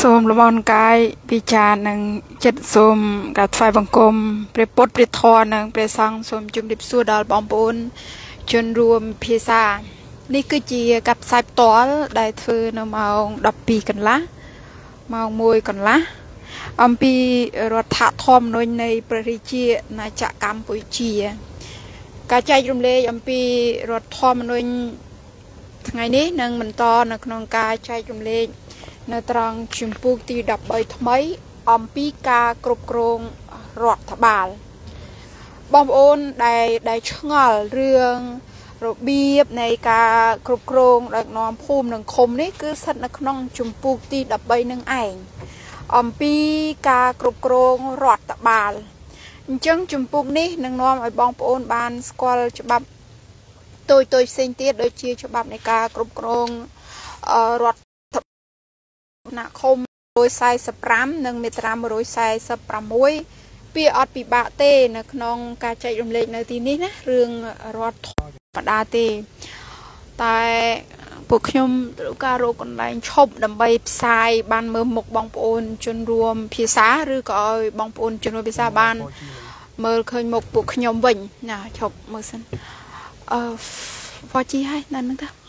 សូមលំអរកាយពិចារនិងចិត្តសូមកាថ្វាយបង្គំព្រះពុទ្ធព្រះធម៌និងព្រះសង្ឃសូមជម្រាបសួរដល់បងប្អូនជនរួមភាសានេះគឺជាកាត់ផ្សាយផ្ទាល់ដែលធ្វើនៅម៉ោង12កន្លះម៉ោង1កន្លះអំពីរដ្ឋធម្មនុញ្ញនៃព្រះរាជាណាចក្រកម្ពុជា ការចែករំលែកអំពីរដ្ឋធម្មនុញ្ញថ្ងៃនេះនឹងបន្តនៅក្នុងការចែករំលែក នៅត្រង់ជំពូកទី13ថ្មី អំពីការគ្រប់គ្រងរដ្ឋបាលបងប្អូនដែលដែលឆ្ងល់រឿងរបៀបនៃការគ្រប់គ្រងដឹកនាំភូមិនិងឃុំនេះគឺស្ថិតនៅក្នុងជំពូកទី13នឹងឯងអំពីការគ្រប់គ្រងរដ្ឋបាលអញ្ចឹងជំពូកនេះនឹងនាំឲ្យបងប្អូនបានស្គាល់ច្បាប់តូចតូចផ្សេងទៀតដូចជាច្បាប់នៃការគ្រប់គ្រងរដ្ឋ ថ្នាក់ឃុំ145និងមាត្រា146វាអត់ពិបាកទេ នៅក្នុងការចែករំលែកនៅទីនេះណារឿងរដ្ឋធម្មតាទេ តែពួកខ្ញុំត្រូវការរកកន្លែងឈប់ដើម្បីផ្សាយបានមើលមុខបងប្អូន ជនរួមភាសាឬក៏ឲ្យបងប្អូនជនរួមភាសាបាន មើលឃើញមុខពួកខ្ញុំវិញណាឈប់មើលសិនអឺ 4G ហើយនៅនឹងតា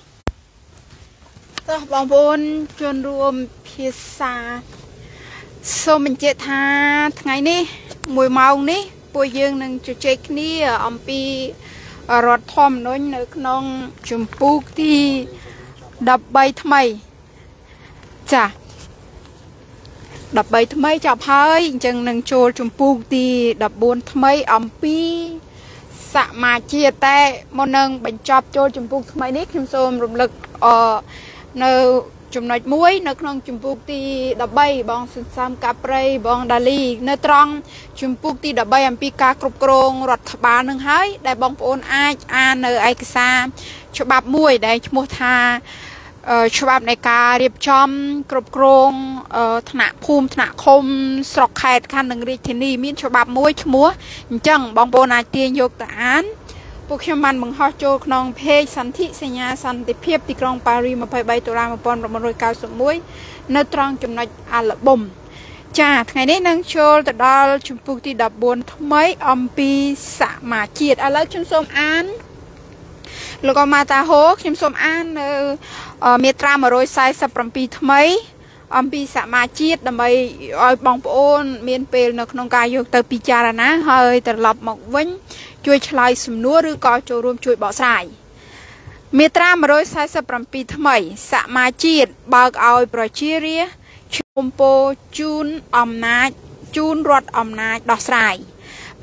តោះបងប្អូនជនរួមភាសាសូមបញ្ជាក់ថាថ្ងៃនេះ1ម៉ោងនេះ ពួកយើងនឹងជជែកគ្នាអំពីរដ្ឋធម្មនុញ្ញនៅក្នុងជំពូកទី13ថ្មីចា13ថ្មីចាប់ហើយអញ្ចឹងនឹងចូលជំពូកទី14ថ្មីអំពីសមាជាតែមុននឹងបញ្ចប់ចូលជំពូកថ្មីនេះខ្ញុំសូមរំលឹកអ នៅចំណុចមួយនៅក្នុងជំពូកទី13បងសុនសាមកាព្រៃបងដាលី នៅត្រង់ជំពូកទី13អំពីការគ្រប់គ្រងរដ្ឋបាលនឹងហើយដែលបងប្អូនអាចអាននៅឯកសារច្បាប់មួយដែលឈ្មោះថាច្បាប់នៃការរៀបចំ គ្រប់គ្រងថ្នាក់ភូមិថ្នាក់ឃុំស្រុកខេត្តខណ្ឌនិងរាជធានីមានច្បាប់មួយឈ្មោះអញ្ចឹងបងប្អូនអាចទាញយកទៅអាន ពួកខ្ញុំបានបង្ហោះចូលក្នុងเพจសន្ធិសញ្ញាសន្តិភាពទីក្រុងប៉ារី23តុលា1991នៅត្រង់ចំណុចអាល់ប៊ុមចាថ្ងៃនេះនឹងចូលទៅដល់ជំពូកទី14ថ្មីអំពីសមាជាតិឥឡូវខ្ញុំសូមអានលោកអមាតាហូខ្ញុំសូមអាននៅមាត្រា147ថ្មីអំពីសមាជាតិដើម្បីឲ្យបងប្អូន មានពេលនៅក្នុងការយកទៅពិចារណាហើយត្រឡប់មកវិញ ជួយឆ្លើយសំណួរឬក៏ចូលរួមជួយបកស្រាយមាត្រា147ថ្មីសមាជាតិបើកឲ្យប្រជារាស្ត្រឈុំពោជូនអំណាចជូនរដ្ឋអំណាចដោះស្រាយ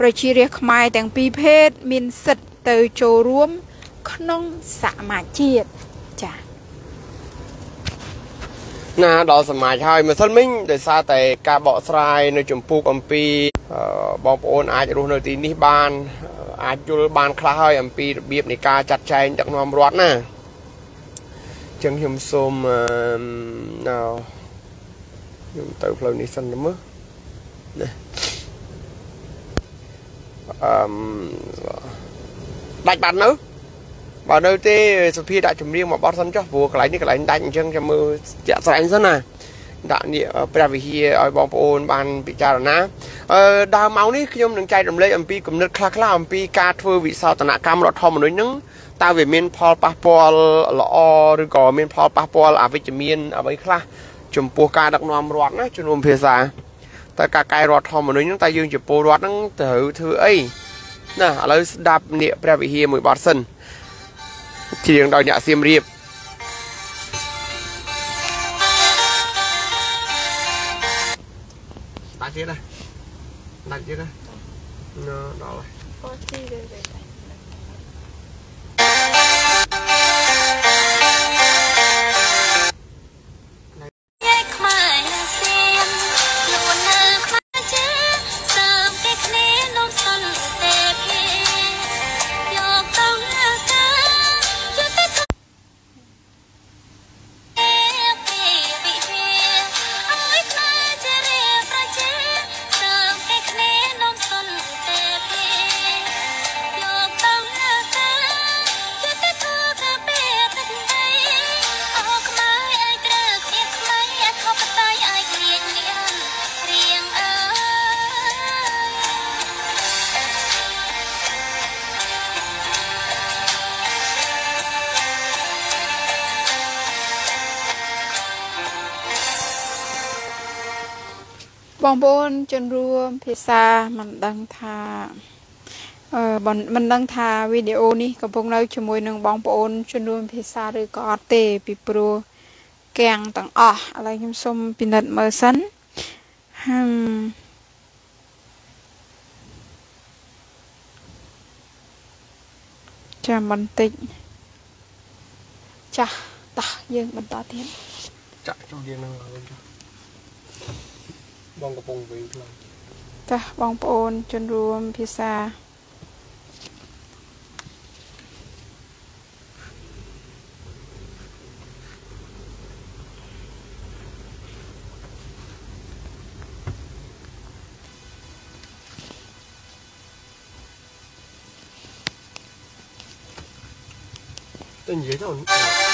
ប្រជារាស្ត្រខ្មែរទាំងពីរភេទមានសិទ្ធិទៅចូលរួម ក្នុងសមាជាតិចា៎ណាដល់សមាជហើយម្សិលមិញដោយសារតែការបកស្រាយនៅចម្ពោះអំពីបងប្អូនអាចរស់នៅទីនេះបាន អាចយល់បានខ្លះហើយអំពីរបៀបនៃការចាត់ចែងដឹកនាំរដ្ឋណាអញ្ចឹងខ្ញុំសូមណៅខ្ញុំទៅផ្លូវនេះសិនទៅមើលណាអឺដាច់បាត់នៅបើនៅទេសុភាដាក់ចម្រៀងមកបត់សិនចុះព្រោះកន្លែងនេះកន្លែងដាច់អញ្ចឹងចាំមើលជាក់ស្ដែងសិនណា ដាក់នេះព្រះវិហារឲ្យបងប្អូនបានពិចារណាអឺដើមម៉ោងនេះខ្ញុំនឹងចែករំលែកអំពីគំនិតខ្លះៗអំពីការធ្វើវិសោធនកម្មរដ្ឋធម្មនុញ្ញនឹងតើវាមានផលប៉ះពាល់ល្អឬក៏មានផលប៉ះពាល់អវិជ្ជមានអ្វីខ្លះចំពោះការដឹកនាំរដ្ឋណាជំនុំភាសាតើការកែរដ្ឋធម្មនុញ្ញហ្នឹងតើយើងជាពលរដ្ឋហ្នឹងត្រូវធ្វើអីណាឥឡូវស្ដាប់នាគព្រះវិហារមួយបទសិនជាងដោយអ្នកសៀមរាប ដាច់ទៀតណាដាច់ទៀត បងប្អូនជនរួមភាសាមិនដឹងថាអឺមិនដឹងថាវីដេអូនេះកំពុងនៅជាមួយនឹងបងប្អូនជនរួមភាសាឬក៏អត់ទេពីព្រោះកាំងទាំងអស់ឥឡូវខ្ញុំសូមពិនិត្យមើលសិនហឹមចាំបន្តិចចាស់តោះយើងបន្តទៀតចាក់ចុះយើងនឹងឡើងចុះ បងកំពុងវិញខ្លាំងចាស់បងប្អូនជនរួមភាសាទៅនិយាយទៅ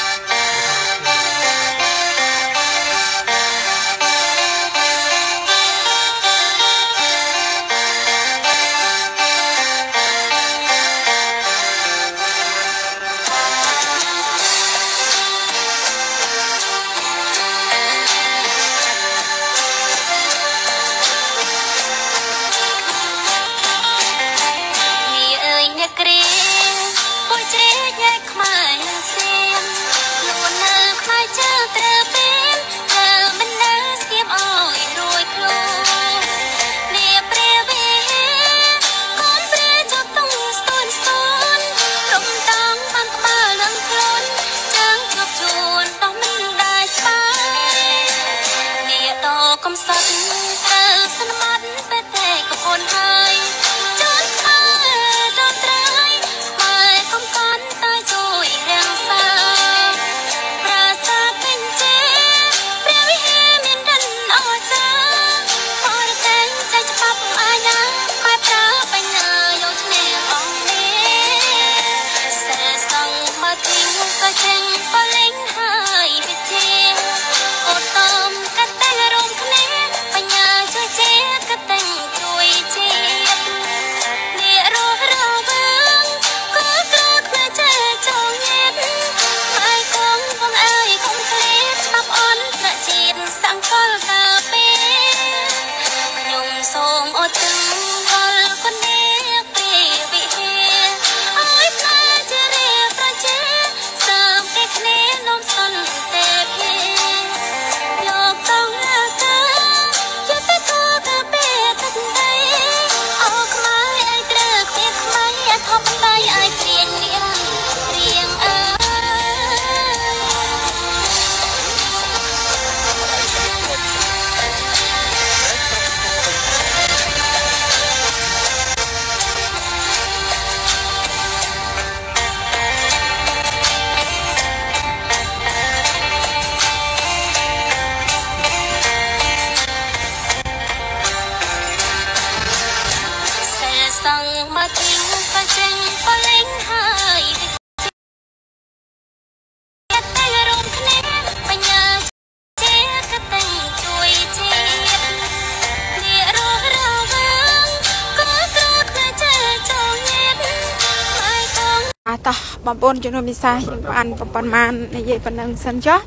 បងប្អូនជំនុំវិសាយើងបានប៉ុន្មាននិយាយប៉ុណ្ណឹងសិនចុះ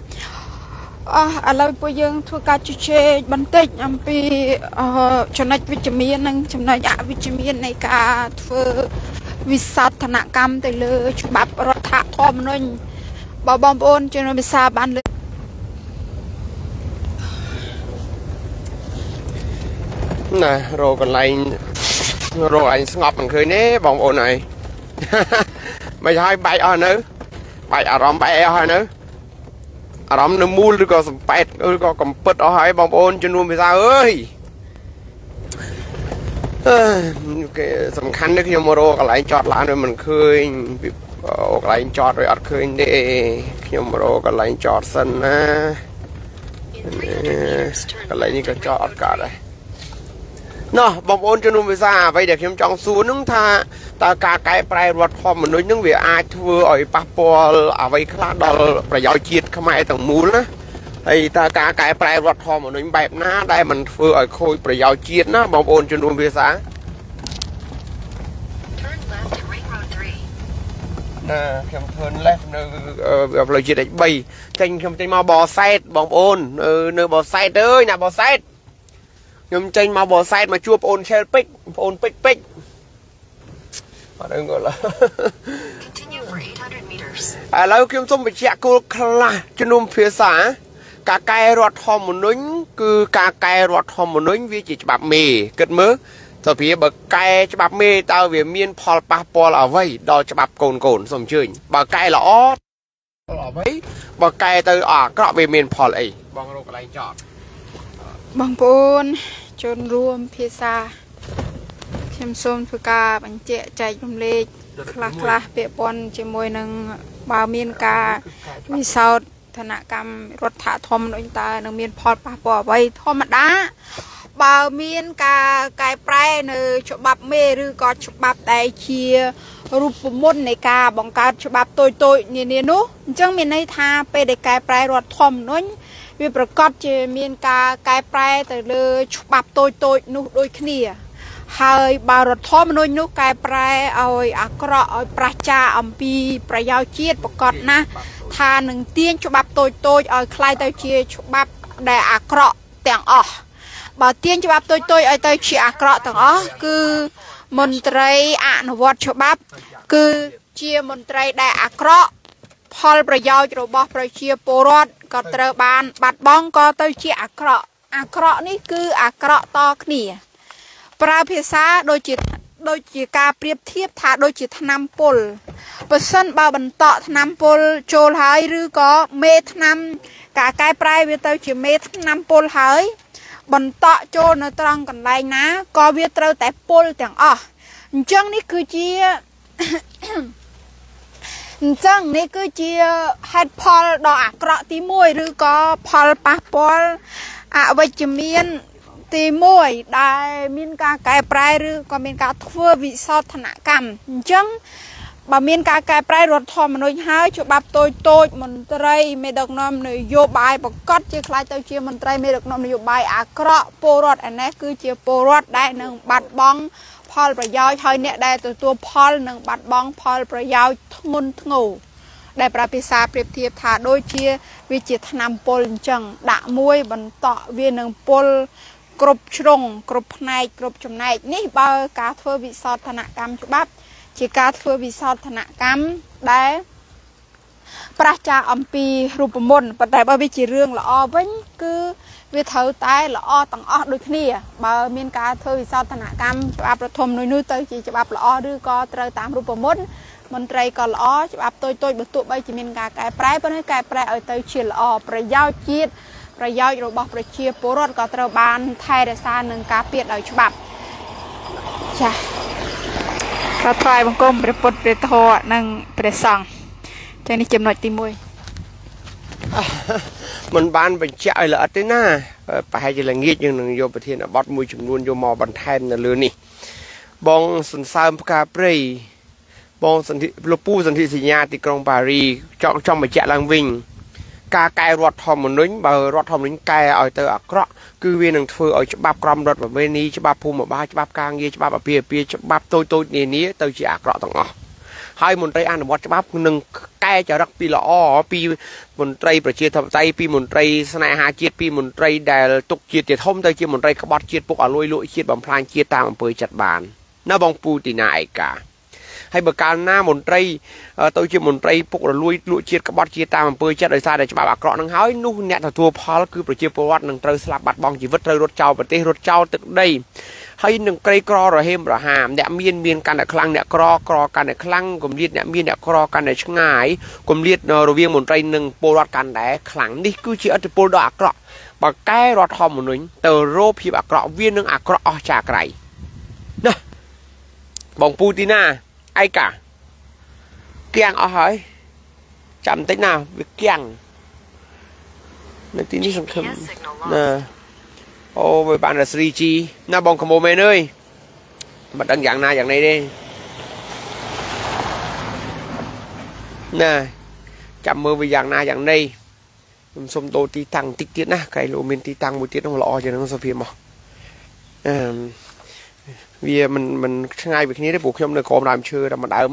អស់ឥឡូវពួកយើងធ្វើការជជែកបន្តិចអំពីចំណុចវិជ្ជមាននិងចំណុចអវិជ្ជមាននៃការធ្វើវិសោធនកម្មទៅលើច្បាប់រដ្ឋធម្មនុញ្ញបើបងប្អូនជំនុំវិសាបានលើណារកកន្លែងរកអញស្ងប់មិនឃើញទេបងប្អូនអើយ មិនឲ្យបែកអស់នៅបែកអារម្មណ៍បែកអស់ហើយនៅអារម្មណ៍នៅមូលឬក៏សំប៉ែតឬក៏កំពិតអស់ហើយបងប្អូនជំនុំភាសាអើយអឺគេសំខាន់នេះខ្ញុំមករកកន្លែងចតឡានវាមិនឃើញកន្លែងចតវាអត់ឃើញទេខ្ញុំរកកន្លែងចតសិនណាកន្លែងនេះក៏ចតអត់កើតដែរ ណោះបងប្អូនជំនុំភាសាអ្វីដែលខ្ញុំចង់សួរនឹងថាតើការកែប្រែរដ្ឋធម្មនុញ្ញនឹងវាអាចធ្វើឲ្យប៉ះពាល់អ្វីខ្លះដល់ប្រយោជន៍ជាតិខ្មែរទាំងមូលណាហើយតើការកែប្រែរដ្ឋធម្មនុញ្ញបែបណាដែលมันធ្វើឲ្យខូចប្រយោជន៍ជាតិណាបងប្អូនជំនុំភាសាណាខ្ញុំធ្វើ left នៅផ្លូវជាតិ X3 ចេញខ្ញុំចេញមកបសែតបងប្អូននៅនៅបសែតអើយណាបសែត ខ្ញុំចេញមកបរសែតមកជួបបងអូនឆែលពេជ្របងអូនពេជ្រពេជ្រអត់ដឹងគាត់ឡើយ Continue for 800 meters. ឥឡូវខ្ញុំសូមបញ្ជាក់គោលខ្លះជំនុំភាសា ការកែរដ្ឋធម្មនុញ្ញគឺការកែរដ្ឋធម្មនុញ្ញវាជាច្បាប់មេគិតមើលទៅព្រាបើកែច្បាប់មេតើវាមាន ផលប៉ះពាល់អ្វីដល់ច្បាប់កូនកូនសូមអញ្ជើញបើកែល្អផលអ្វីបើកែទៅអាក្រក់វាមានផលអីបងរកកន្លែងចត បងប្អូនជនរួមភាសាខ្ញុំសូមធ្វើការបញ្ជាក់ចែករំលែកខ្លះខ្លះពាក្យពន់ជាមួយនឹងបើមានការវិសោធធនកម្មរដ្ឋធម្មនុញ្ញតើនឹងមានផលប៉ះពាល់អ្វីធម្មតាបើមានការកែប្រែនៅច្បាប់មេឬក៏ច្បាប់ដែលជារូបមន្តនៃការបង្កើតច្បាប់តូចតូចនានានោះអញ្ចឹងមានន័យថាពេលដែលកែប្រែរដ្ឋធម្មនុញ្ញ វាប្រកាសជាមានការកែប្រែទៅលើច្បាប់តូចតូចនោះដូចគ្នា ហើយបើរដ្ឋធម្មនុញ្ញនោះកែប្រែឲ្យអាក្រក់ឲ្យប្រះចាអំពីប្រយោជន៍ជាតិប្រកាសណាស់ថានឹងទាញច្បាប់តូចតូចឲ្យคล้ายទៅជាច្បាប់ដែលអាក្រក់ទាំងអស់បើទាញច្បាប់តូចតូចឲ្យទៅជាអាក្រក់ទាំងអស់គឺមន្ត្រីអនុវត្តច្បាប់ គឺជាមន្ត្រីដែលអាក្រក់ផលប្រយោជន៍របស់ប្រជាពលរដ្ឋ ក៏ត្រូវបានបាត់បង់ក៏ទៅជាអាក្រក់អាក្រក់នេះគឺអាក្រក់តគ្នា ប្រើភាសាដូចជាដូចជាការប្រៀបធៀបថាដូចជាថ្នាំពុលបើសិនបើបន្តក់ថ្នាំពុលចូលហើយឬក៏មេថ្នាំ ការកែប្រែវាទៅជាមេថ្នាំពុលហើយ បន្តក់ចូលនៅត្រង់កន្លែងណាក៏វាត្រូវតែពុលទាំងអស់អញ្ចឹងនេះគឺជា អញ្ចឹងនេះគឺជាហេតុផលដ៏អាក្រក់ទី1ឬក៏ផលប៉ះពាល់អវិជ្ជមានទី1ដែលមានការកែប្រែឬក៏មានការធ្វើវិសោធនកម្មអញ្ចឹងបើមានការកែប្រែរដ្ឋធម្មនុញ្ញហើយច្បាប់តូចតូចមន្ត្រីមេដឹកនាំនយោបាយប្រកាសជាខ្លាចទៅជាមន្ត្រីមេដឹកនាំនយោបាយអាក្រក់ពលរដ្ឋឯនេះគឺជាពលរដ្ឋដែលនឹងបាត់បង់ ផលប្រយោជន៍ហើយអ្នកដែលទទួលផលនឹងបាត់បង់ផលប្រយោជន៍ធ្ងន់ធ្ងរដែលប្រើភាសាប្រៀបធៀបថាដូចជាវាជាថ្នាំពុលអញ្ចឹងដាក់មួយបន្តក់វានឹងពុលគ្រប់ជ្រុងគ្រប់ផ្នែកគ្រប់ចំណែកនេះបើ ការធ្វើវិសោធនកម្មច្បាប់ ជាការធ្វើវិសោធនកម្មដែលប្រះចាអំពីរូបមន្តប៉ុន្តែបើវាជារឿងល្អវិញគឺ វាត្រូវតែល្អទាំងអស់ដូចគ្នា បើមានការធ្វើវិសោធនកម្មច្បាប់រដ្ឋធម្មនុញ្ញនោះទៅជាច្បាប់ល្អឬក៏ត្រូវតាមរូបមន្តមន្ត្រីក៏ល្អច្បាប់តូចតូចបើទោះបីជាមានការកែប្រែប៉ុន្តែកែប្រែឲ្យទៅជាល្អប្រយោជន៍ជាតិប្រយោជន៍របស់ប្រជាពលរដ្ឋក៏ត្រូវបានថែរក្សានឹងការពារដោយច្បាប់ចា៎ក៏ថ្វាយបង្គំព្រះពុទ្ធព្រះធម៌និងព្រះសង្ឃចឹងនេះចំណុចទី1 มันបានបញ្ជាក់ឲ្យល្អិតទេណាប្រហែលជាល្ងាចយើងនឹងយកប្រធានបទមួយចំនួនយកមកបន្ថែមនៅលើនេះ បងសន្សើមផ្កាព្រៃបងសន្ធិលោកពូសន្ធិសញ្ញាទីក្រុងប៉ារីចង់ចង់បញ្ជាក់ឡើងវិញ ការកែរដ្ឋធម្មនុញ្ញបើរដ្ឋធម្មនុញ្ញកែឲ្យទៅអាក្រក់គឺវានឹងធ្វើឲ្យច្បាប់ក្រមរដ្ឋប្រវេណីច្បាប់ភូមិបាលច្បាប់ការងារច្បាប់អាពាហ៍ពិពាហ៍ច្បាប់តូចតូចនានាទៅជាអាក្រក់ទាំងអស់ហើយមន្ត្រីអនុវត្តច្បាប់នឹង កែចរិតពីល្អពីមន្ត្រីប្រជាធិបតេយ្យពីមន្ត្រីស្នេហាជាតិពីមន្ត្រីដែលទុកជាតិជាធំទៅជាមន្ត្រីក្បត់ជាតិពុកអលួយលក់ជាតិបំផ្លាញជាតិតាមអំពើចិត្តបាននៅបងពូទីណាឯកា ហើយបើកាលណាមន្ត្រីទៅជាមន្ត្រីពុករលួយលក់ជាតិក្បត់ជាតិតាមអំពើចិត្តដោយសារតែច្បាប់អាក្រក់នឹងហើយនោះអ្នកទទួលផលគឺប្រជាពលរដ្ឋនឹងត្រូវស្លាប់បាត់បង់ជីវិតត្រូវរត់ចោលប្រទេសរត់ចោលទឹកដីហើយនឹងក្រីក្ររហេមរហាមអ្នកមានមានកាន់តែខ្លាំងអ្នកក្រក្រកាន់តែខ្លាំងគម្លាតអ្នកមានអ្នកក្រកាន់តែឆ្ងាយគម្លាតរវាងមន្ត្រីនិងពលរដ្ឋកាន់តែខ្លាំងនេះគឺជាអត្តពលដ៏អាក្រក់បើកែរដ្ឋធម្មនុញ្ញទៅរោភាពអាក្រក់វានឹងអាក្រក់អស់ចាក្រៃណាបងពូទីណា ឯកាគៀងអស់ហើយចាំបន្តិចណាវាគៀងនៅទីនេះសង្ឃឹមណាអូវាបានតែ 3G ណាបងកុំមែនអើយមិនដឹងយ៉ាងណាយ៉ាងនេះទេណាចាំមើលវាយ៉ាងណាយ៉ាងនេះខ្ញុំសុំដូរទីតាំងតិចទៀតណាកែលោកមានទីតាំងមួយទៀតនោះល្អជាងនឹងសុភាមកអឺ វាមិនមិនឆ្ងាយពីគ្នាទេព្រោះខ្ញុំនៅក្រោមដើមឈើតែមួយដើម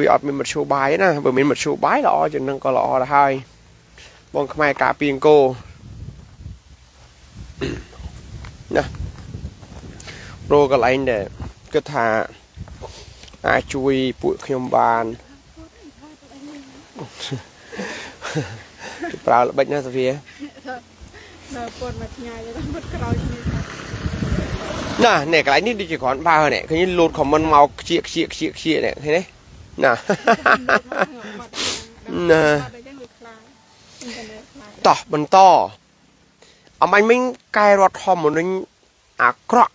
វាអត់មានមធ្យោបាយណាបើមានមធ្យោបាយល្អជាងនឹងក៏ល្អដែរហើយបងខ្មែរការពីអង្គណាព្រោះកន្លែងដែលគិតថាអាចជួយពួកខ្ញុំបានប្រើល្បិចណាសាភាដល់ពតមកញ៉ាយដល់ពតក្រោយនេះ ណានេះកន្លែងនេះដូចជាគ្រាន់បើនេះឃើញលោតខមមិនមកខ្ជៀកខ្ជៀកខ្ជៀកខ្ជៀកនេះឃើញទេណាណាអត់អញ្ចឹងវាខ្លាចអ៊ីនធឺណិតខ្លាចតោះបន្តអមាញ់មិញកែរដ្ឋធម្មនុញ្ញអាក្រក់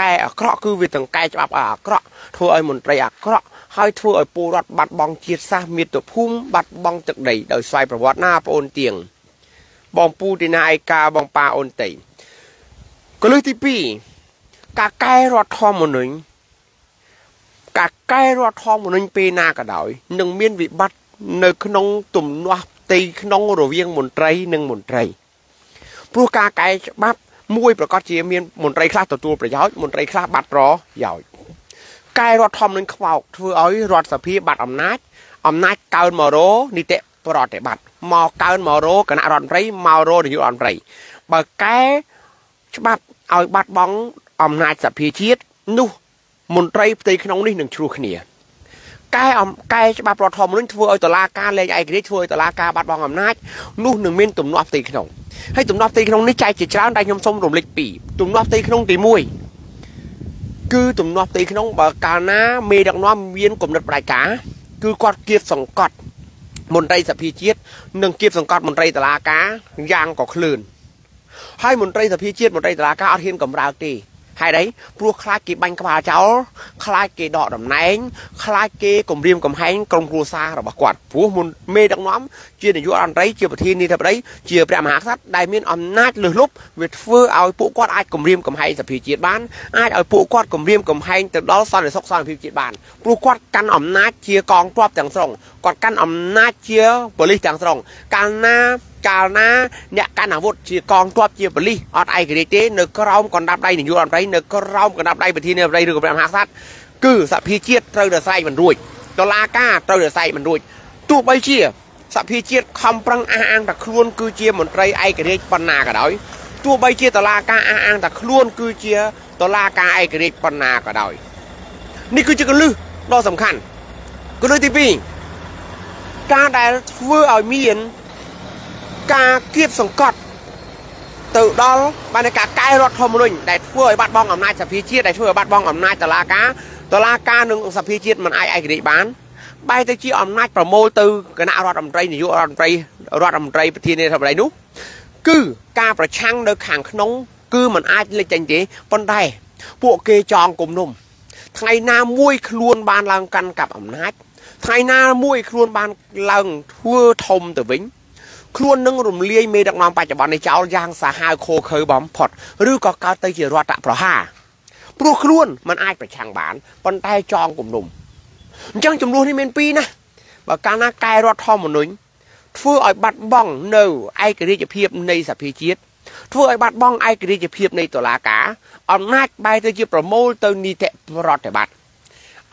កែអាក្រក់គឺវាទាំងកែច្បាប់ឲ្យអាក្រក់ធ្វើឲ្យមន្ត្រីអាក្រក់ហើយធ្វើឲ្យពលរដ្ឋបាត់បង់ជាតិសាសន៍មាតុភូមិបាត់បង់ទឹកដីដោយស្វ័យប្រវត្តិណាបងអូនទៀងបងពូទីណាឯកាបងប៉ាអូនតៃកលឹះទី2 ការកែរដ្ឋធម្មនុញ្ញការកែរដ្ឋធម្មនុញ្ញពេលណាក៏ដោយនឹងមានវិបត្តិនៅក្នុងទំនាស់ផ្ទៃក្នុងរវាងមន្ត្រីនិងមន្ត្រីព្រោះការកែច្បាប់មួយប្រកាសជាមានមន្ត្រីខ្លះទទួលប្រយោជន៍មន្ត្រីខ្លះបាត់ប្រយោជន៍កែរដ្ឋធម្មនុញ្ញខ្វោកធ្វើឲ្យរដ្ឋសភាបាត់អំណាចអំណាចកើនមករនីតិប្រតិបត្តិមកកើនមករគណៈរដ្ឋមន្ត្រីមករនាយករដ្ឋមន្ត្រីបើកែច្បាប់ឲ្យបាត់បង់ អំណាចសភាជាតិនោះមន្ត្រីផ្ទៃក្នុងនេះនឹងឆ្លោះគ្នាកែអំកែច្បាប់រដ្ឋធម្មនុញ្ញធ្វើឲ្យតុលាការលែងឯករាជ្យធ្វើឲ្យតុលាការបាត់បង់អំណាចនោះនឹងមានទំនាស់ផ្ទៃក្នុងហើយទំនាស់ផ្ទៃក្នុងនេះចែកជាច្រើនដែលខ្ញុំសូមរំលេចពីរទំនាស់ផ្ទៃក្នុងទី1គឺទំនាស់ផ្ទៃក្នុងបើកាលណាមេដឹកនាំមានគំនិតផ្ដាច់ការគឺគាត់គៀបសង្កត់មន្ត្រីសភាជាតិនិងគៀបសង្កត់មន្ត្រីតុលាការយ៉ាងក៏ឃ្លឿនហើយមន្ត្រីសភាជាតិមន្ត្រីតុលាការអត់ហ៊ានកម្រើកទេ ហេតុអីព្រោះខ្លាចគេបាញ់ក្បាលចោលខ្លាចគេដកតំណែងខ្លាចគេគំរាមកំហែងក្រុមគ្រួសាររបស់គាត់ព្រោះមុនមេដឹកនាំ ជានាយករដ្ឋមន្ត្រីជាប្រធានាធិបតីជាព្រះមហាក្សត្រដែលមានអំណាចលើសលប់វាធ្វើឲ្យពួកគាត់អាចគំរាមកំហែងសភាជាតិបានអាចឲ្យពួកគាត់គំរាមកំហែងទៅដល់សន្តិសុខសន្តិភាពជាតិបានព្រោះគាត់កាន់អំណាចជាកងទ័ពទាំងស្រុងគាត់កាន់អំណាចជាប៉ូលីសទាំងស្រុងកាលណាកាលណាអ្នកកាន់អាវុធជាកងទ័ពជាប៉ូលីសអត់ឯករាជ្យទេនៅក្រោមកណ្ដាប់ដៃនាយករដ្ឋមន្ត្រីនៅក្រោមកណ្ដាប់ដៃប្រធានាធិបតីឬក៏ព្រះមហាក្សត្រគឺសភាជាតិត្រូវតែស្រែកមិនរួចតុលាការត្រូវតែស្រែកមិនរួចទោះបីជា សភាជាតិខំប្រឹងអះអាងថាខ្លួនគឺជាមន្ត្រីឯករាជ្យប៉ុណ្ណាក៏ដោយទោះបីជាតុលាការអះអាងថាខ្លួនគឺជាតុលាការឯករាជ្យប៉ុណ្ណាក៏ដោយនេះគឺជាកលឹះដ៏សំខាន់កលឹះទី2ការដែលធ្វើឲ្យមាន ការគៀបសង្កត់ទៅដល់បានការកែរដ្ឋធម្មនុញ្ញដែលធ្វើឲ្យបាត់បង់អំណាចសភាជាតិដែលធ្វើឲ្យបាត់បង់អំណាចតុលាការតុលាការនិងសភាជាតិមិនអាចឯករាជ្យបាន បែរទៅជាអំណាចប្រមូលទៅគណៈរដ្ឋមន្ត្រីនាយករដ្ឋមន្ត្រីរដ្ឋមន្ត្រីប្រធានាធិបតីនោះគឺការប្រឆាំងនៅខាងក្នុង គឺมันអាចលេចចេញទេប៉ុន្តែពួកគេចងគុំនុំថ្ងៃណាមួយខ្លួនបានឡើងកាន់កាប់អំណាចថ្ងៃណាមួយខ្លួនបានឡើងធ្វើធំទៅវិញខ្លួននឹងរំលាយមេដឹកនាំបច្ចុប្បន្ននេះចោលយ៉ាងសាហាវខូខើបំផុតឬក៏កើតទៅជារដ្ឋប្រហារព្រោះខ្លួនมันអាចប្រឆាំងបានប៉ុន្តែចងគំនុំ អញ្ចឹងចំនួននេះមានពីរណាបើកាលណាកែរដ្ឋធម្មនុញ្ញធ្វើឲ្យបាត់បង់នៅឯករាជ្យភាពនៃសភាជាតិធ្វើឲ្យបាត់បង់ឯករាជ្យភាពនៃតុលាការអំណាចបែរទៅជាប្រមូលទៅនីតិប្រតិបត្តិ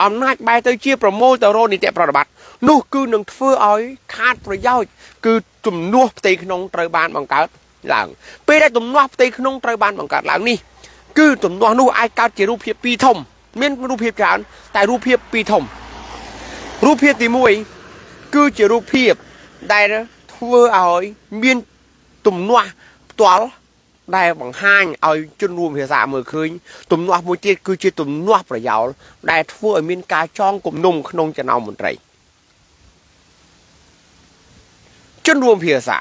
អំណាចបែរទៅជាប្រមូលទៅរកនីតិប្រតិបត្តិនោះគឺនឹងធ្វើឲ្យខាតប្រយោជន៍គឺទំនាស់ផ្ទៃក្នុងត្រូវបានបង្កើតឡើងពេលដែលទំនាស់ផ្ទៃក្នុងត្រូវបានបង្កើតឡើងនេះគឺទំនាស់នោះអាចកើតជារូបភាពពីរធំមានរូបភាពច្រើនតែរូបភាពពីរធំ រូបភាពទី1គឺជារូបភាពដែលធ្វើឲ្យមានទំនាស់ផ្ទាល់ដែលបង្ហាញឲ្យជនរួមភាសាមើលឃើញទំនាស់មួយទៀតគឺជាទំនាស់ប្រយោល ដែលធ្វើឲ្យមានការចងគំនុំក្នុងចំណោមមន្ត្រីជនរួមភាសា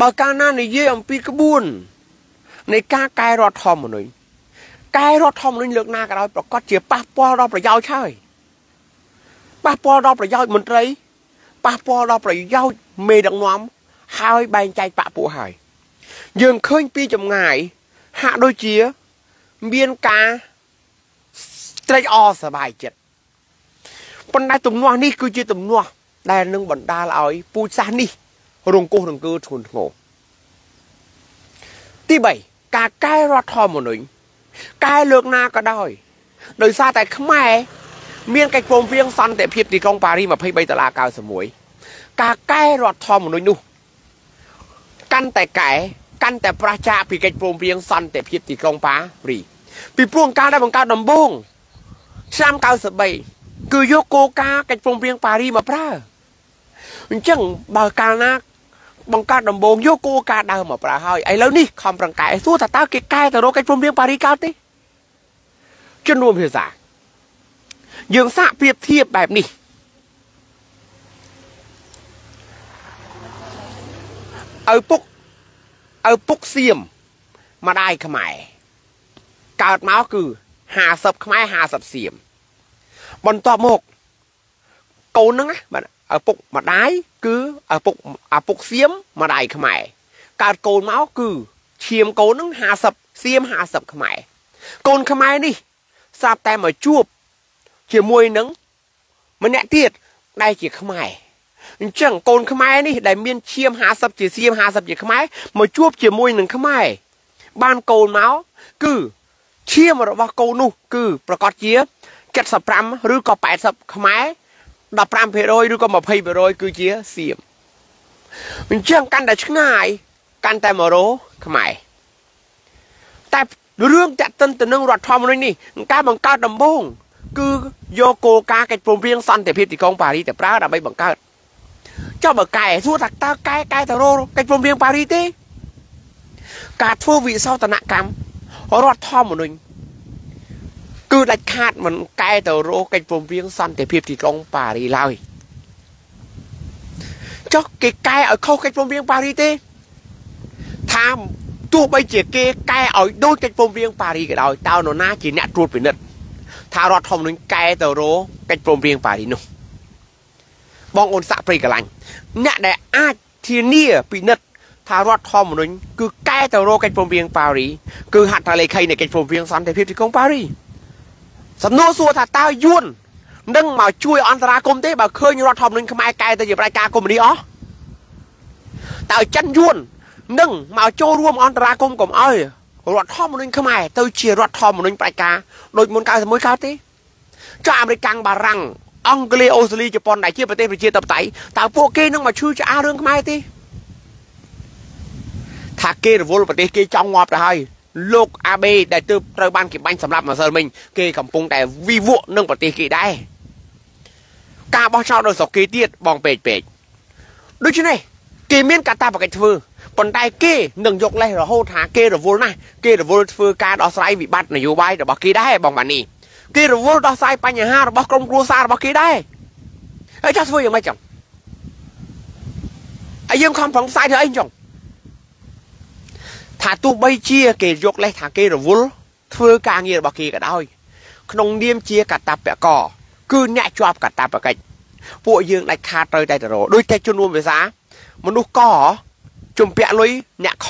បើកាលណានិយាយអំពីក្បួននៃការកែរដ្ឋធម្មនុញ្ញ កែរដ្ឋធម្មនុញ្ញលើកណាក៏ដោយប្រកាសជាប៉ះពាល់ដល់ប្រយោជន៍ហើយប៉ះពាល់ដល់ប្រយោជន៍មន្ត្រីប៉ះពាល់ដល់ប្រយោជន៍មេដឹកនាំហើយបែងចែកបពពួកហើយយើងឃើញពីចម្ងាយហាក់ដូចជាមានការត្រេកអរសប្បាយចិត្តប៉ុន្តែទំនាស់នេះគឺជាទំនាស់ដែលនឹងបណ្ដាលឲ្យពូជសាសន៍នេះរង្គោះរង្គើធ្ងន់ធ្ងរទី3ការកែរដ្ឋធម្មនុញ្ញ កែលើកណាក៏ដោយដោយសារតែខ្មែរមានកិច្ចព្រមព្រៀងសន្តិភាពទីក្រុងប៉ារី23ដុល្លារ91ការកែរដ្ឋធម្មនុញ្ញនោះកាន់តែកែកាន់តែប្រឆាចពីកិច្ចព្រមព្រៀងសន្តិភាពទីក្រុងប៉ារីពីព្រោះការដែលបង្កើតដំបូងឆ្នាំ93គឺយកគោលការណ៍កិច្ចព្រមព្រៀងប៉ារីមកប្រើអញ្ចឹងបើកាលណា បង្កើតដំបូងយកគោលការណ៍ដើមមកប្រើហើយឥឡូវនេះខំប្រឹងកែសួរថាតើគេកែទៅរកកិច្ចព្រមព្រៀងប៉ារីកើតទេជនរួមភាសាយើងសាកប្រៀបធៀបបែបនេះឪពុកឪពុកសៀមម្ដាយខ្មែរកើតមកគឺ50ខ្មែរ50សៀមបន្ទាប់មកកូនហ្នឹងបាទឪពុកម្ដាយ គឺឪពុកឪពុកសៀមម្ដាយខ្មែរកើតកូនមកគឺឈាមកូនហ្នឹង50សៀម50ខ្មែរកូនខ្មែរនេះស្រាប់តែមកជួបជាមួយនឹងម្នាក់ទៀតដែលជាខ្មែរអញ្ចឹងកូនខ្មែរនេះដែលមានឈាម50ជាសៀម50ជាខ្មែរមកជួបជាមួយនឹងខ្មែរបានកូនមកគឺឈាមរបស់កូននោះ គឺប្រកាសជា75ឬក៏80ខ្មែរ 15%ឬក៏20%គឺជាសៀមអញ្ចឹងកាន់តែឆ្ងាយកាន់តែមករោខ្មែរតែរឿងតាក់ទិនទៅនឹងរដ្ឋធម្មនុញ្ញនេះការបង្កើតដំបូងគឺយកគោលការណ៍កិច្ចព្រមព្រៀងសន្តិភាពទីក្រុងប៉ារីសទៅប្រើដើម្បីបង្កើតចុះបើកែសួរថាតើកែកែទៅរកកិច្ចព្រមព្រៀងប៉ារីសទេ ការធ្វើវិសោធនកម្មរដ្ឋធម្មនុញ្ញ គឺដាច់ខាតមិនកែទៅរកកិច្ចព្រមព្រៀងសន្តិភាពទីក្រុងប៉ារីឡើយចុះគេកែឲ្យខុសកិច្ចព្រមព្រៀងប៉ារីទេថាទោះបីជាគេកែឲ្យដូចកិច្ចព្រមព្រៀងប៉ារីក៏ដោយតើនរណាជាអ្នកត្រួតពិនិត្យថារដ្ឋធម្មនុញ្ញកែទៅរកកិច្ចព្រមព្រៀងប៉ារីនោះបងអូនសាក់ព្រៃកលាញ់អ្នកដែលអាចធានាពិនិត្យថារដ្ឋធម្មនុញ្ញគឺកែទៅរកកិច្ចព្រមព្រៀងប៉ារី គឺហត្ថលេខីនៃកិច្ចព្រមព្រៀងសន្តិភាពទីក្រុងប៉ារី សំណួរសួរថាតើយួននឹងមកជួយអន្តរាគមទេបើឃើញរដ្ឋធម្មនុញ្ញខ្មែរកែទៅជាប្រជាការកុម្មុយនីអស់តើចិនយួននឹងមកចូលរួមអន្តរាគមកុំអោយរដ្ឋធម្មនុញ្ញខ្មែរទៅជារដ្ឋធម្មនុញ្ញប្រជាការដូចមុន91កើតទេចុះអាមេរិកកាំងបារាំងអង់គ្លេសអូស្ត្រាលីជប៉ុនដែលជាប្រទេសប្រជាធិបតេយ្យតើពួកគេនឹងមកឈឺឆ្អាលរឿងខ្មែរទេថាគេរវល់ប្រទេសគេចង់ងាប់ទៅហើយ លោកអាបេដែលទើបត្រូវបានគេបាញ់សម្រាប់ម្សិលមិញគេកំពុងតែវិវក់នឹងប្រទេសគេដែរការបោះឆ្នោតដោយស្រុកគេទៀតបងពេកពេកដូច្នេះគេមានកាតព្វកិច្ចធ្វើប៉ុន្តែគេនឹងយកលេសរហូតថាគេរវល់ណាស់គេរវល់ធ្វើការដោះស្រាយវិបត្តិនយោបាយរបស់គេដែរបងបាទនេះគេរវល់ដោះស្រាយបញ្ហារបស់ក្រុមគ្រួសាររបស់គេដែរហើយចាស់ធ្វើយ៉ាងម៉េចចឹងហើយយើងខំប្រឹងផ្សាយធ្វើអីចឹង ថាទោះបីជាគេយកលេសថាគេរវល់ធ្វើការងាររបស់គេក៏ដោយក្នុងនាមជាកតបកគឺអ្នកជាប់កតបកិច្ចពួកយើងដាច់ខាតត្រូវតែទៅរកដូចតែជនរួមភាសា មនុស្សកជំពាក់លុយអ្នកខ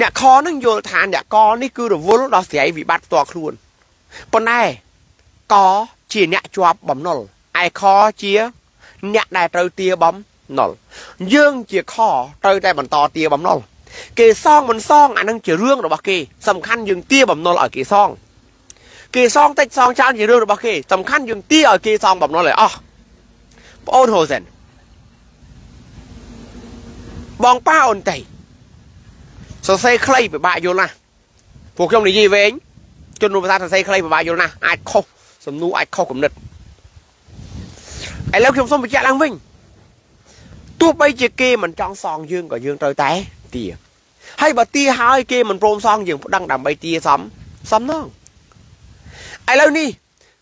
អ្នកខនឹងយល់ថាអ្នកកនេះគឺរវល់ដល់ស្រីវិបត្តិផ្ទាល់ខ្លួនប៉ុន្តែកជាអ្នកជាប់បំណុលឯខជាអ្នកដែលត្រូវទាបំណុលយើងជាខត្រូវតែបន្តទាបំណុល គេសងមិនសងអានឹងជារឿងរបស់គេសំខាន់យើងទាបំណុលឲ្យគេសងគេសងតិចសងច្រើនជារឿងរបស់គេសំខាន់យើងទាឲ្យគេសងបំណុលឲ្យអស់បងអូនហូសិនបងប៉ាអូនតៃសរសេរខ្លីពិបាកយល់ណាស់ពួកខ្ញុំនិយាយវែងជនរួមភាសាសរសេរខ្លីពិបាកយល់ណាស់អាចខុសសំណួរអាចខុសគំនិតឥឡូវខ្ញុំសូមបញ្ជាក់ឡើងវិញទោះបីជាគេមិនចង់សងយើងក៏យើងត្រូវតែទា ហើយបើទាហើយគេមិនព្រមសងយើងប្តឹងដើម្បីទាសំសំណងឥឡូវនេះ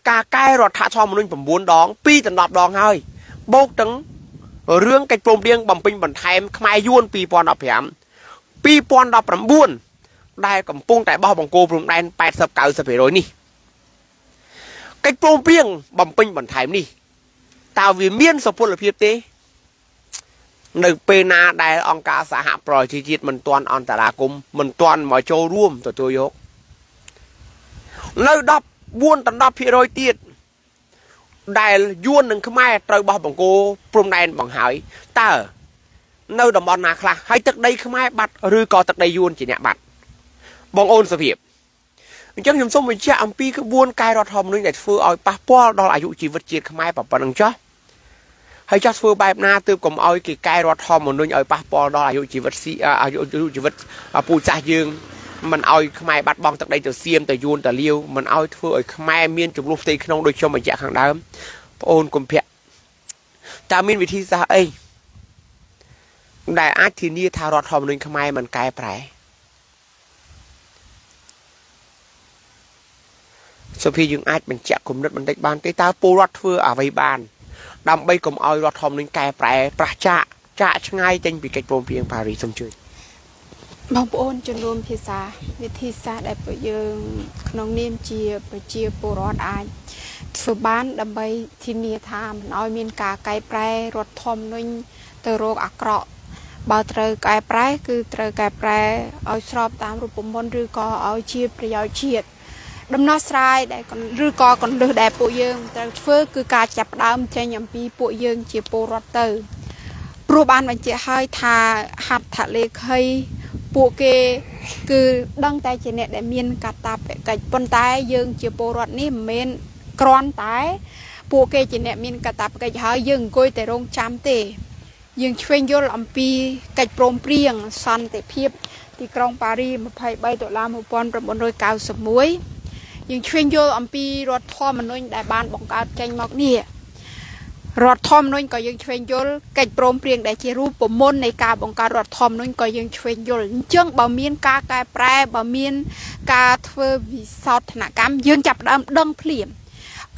ការកែរដ្ឋធម្មនុញ្ញ9ដង2ដណ្ដប់ដងហើយបូកទាំងរឿងកិច្ចព្រមព្រៀងបំពេញបន្ថែមខ្មែរយួន2015 2019ដែលកំពុងតែបោះបង្គោលព្រំដែន80 90%នេះកិច្ចព្រមព្រៀងបំពេញបន្ថែមនេះតើវាមានសុពលភាពទេ នៅពេលណាដែលអង្គការសហប្រជាជាតិមិនទាន់អន្តរាគមមិនទាន់មកចូលរួមទទួលយកនៅ14ដល់10%ទៀតដែលយួននិងខ្មែរត្រូវបោះបង្គោលព្រំដែនបង្ហើយតើនៅតំបន់ណាខ្លះហើយទឹកដីខ្មែរបាត់ឬក៏ទឹកដីយួនជាអ្នកបាត់បងអូនសុភាពអញ្ចឹងខ្ញុំសូមបញ្ជាក់អំពីក្បួនកែរដ្ឋធម្មនុញ្ញដែលធ្វើឲ្យប៉ះពាល់ដល់អាយុជីវិតជាតិខ្មែរប៉ុណ្ណឹងចុះ ហើយចោះធ្វើបែបណាទើបកុំឲ្យគេកែរដ្ឋធម្មនុញ្ញឲ្យប៉ះពាល់ដល់អាយុជីវិតស៊ីអាយុជីវិតពូជសាសន៍យើងមិនឲ្យខ្មែរបាត់បង់ទឹកដីទៅសៀមទៅយួនទៅលាវមិនឲ្យធ្វើឲ្យខ្មែរមានចំនួនផ្ទៃក្នុងដូចខ្ញុំបញ្ជាក់ខាងដើមប្អូនកុំភៈតើមានវិធីសាស្ត្រអីដែលអាចធានាថារដ្ឋធម្មនុញ្ញខ្មែរមិនកែប្រែសុភីយើងអាចបញ្ជាក់គំនិតបន្តិចបានទេតើពលរដ្ឋធ្វើអ្វីបាន ដើម្បីកុំឲ្យរដ្ឋធម្មនុញ្ញកែប្រែប្រះចាកចាកឆ្ងាយចេញពីកិច្ចព្រមព្រៀងប៉ារីសសូមជួយបងប្អូនជំនុំភាសាវិធីសាស្ត្រដែលពួកយើង ក្នុងនាមជាប្រជាពលរដ្ឋអាចធ្វើបានដើម្បីធានាថាមិនឲ្យមានការកែប្រែរដ្ឋធម្មនុញ្ញទៅរកអាក្រក់បើត្រូវកែប្រែ គឺត្រូវកែប្រែឲ្យស្របតាមរូបមន្តឬក៏ឲ្យជាប្រយោជន៍ជាតិ ដំណោះស្រាយដែលឬក៏កន្លឹះដែលពួកយើងត្រូវធ្វើគឺការចាប់ផ្ដើមចេញអំពីពួកយើងជាពលរដ្ឋទៅព្រោះបានបញ្ជាក់ហើយថាហត្ថលេខីពួកគេគឺដឹងតែជាអ្នកដែលមានកាតព្វកិច្ចប៉ុន្តែយើងជាពលរដ្ឋនេះមិនមែនគ្រាន់តែពួកគេជាអ្នកមានកាតព្វកិច្ចហើយយើងអង្គុយតែរងចាំទេយើងឆ្វេងយល់អំពីកិច្ចព្រមព្រៀងសន្តិភាពទីក្រុងប៉ារី23ដុល្លារ1991 យើងឆ្វេងយល់អំពីរដ្ឋធម្មនុញ្ញដែលបានបង្កើតចេញមកនេះរដ្ឋធម្មនុញ្ញក៏យើងឆ្វេងយល់កិច្ចព្រមព្រៀងដែលជារូបមន្តនៃការបង្កើតរដ្ឋធម្មនុញ្ញក៏យើងឆ្វេងយល់អញ្ចឹងបើមានការកែប្រែបើមានការធ្វើវិសោធនកម្មយើងចាប់ផ្ដើមដឹងភ្លាម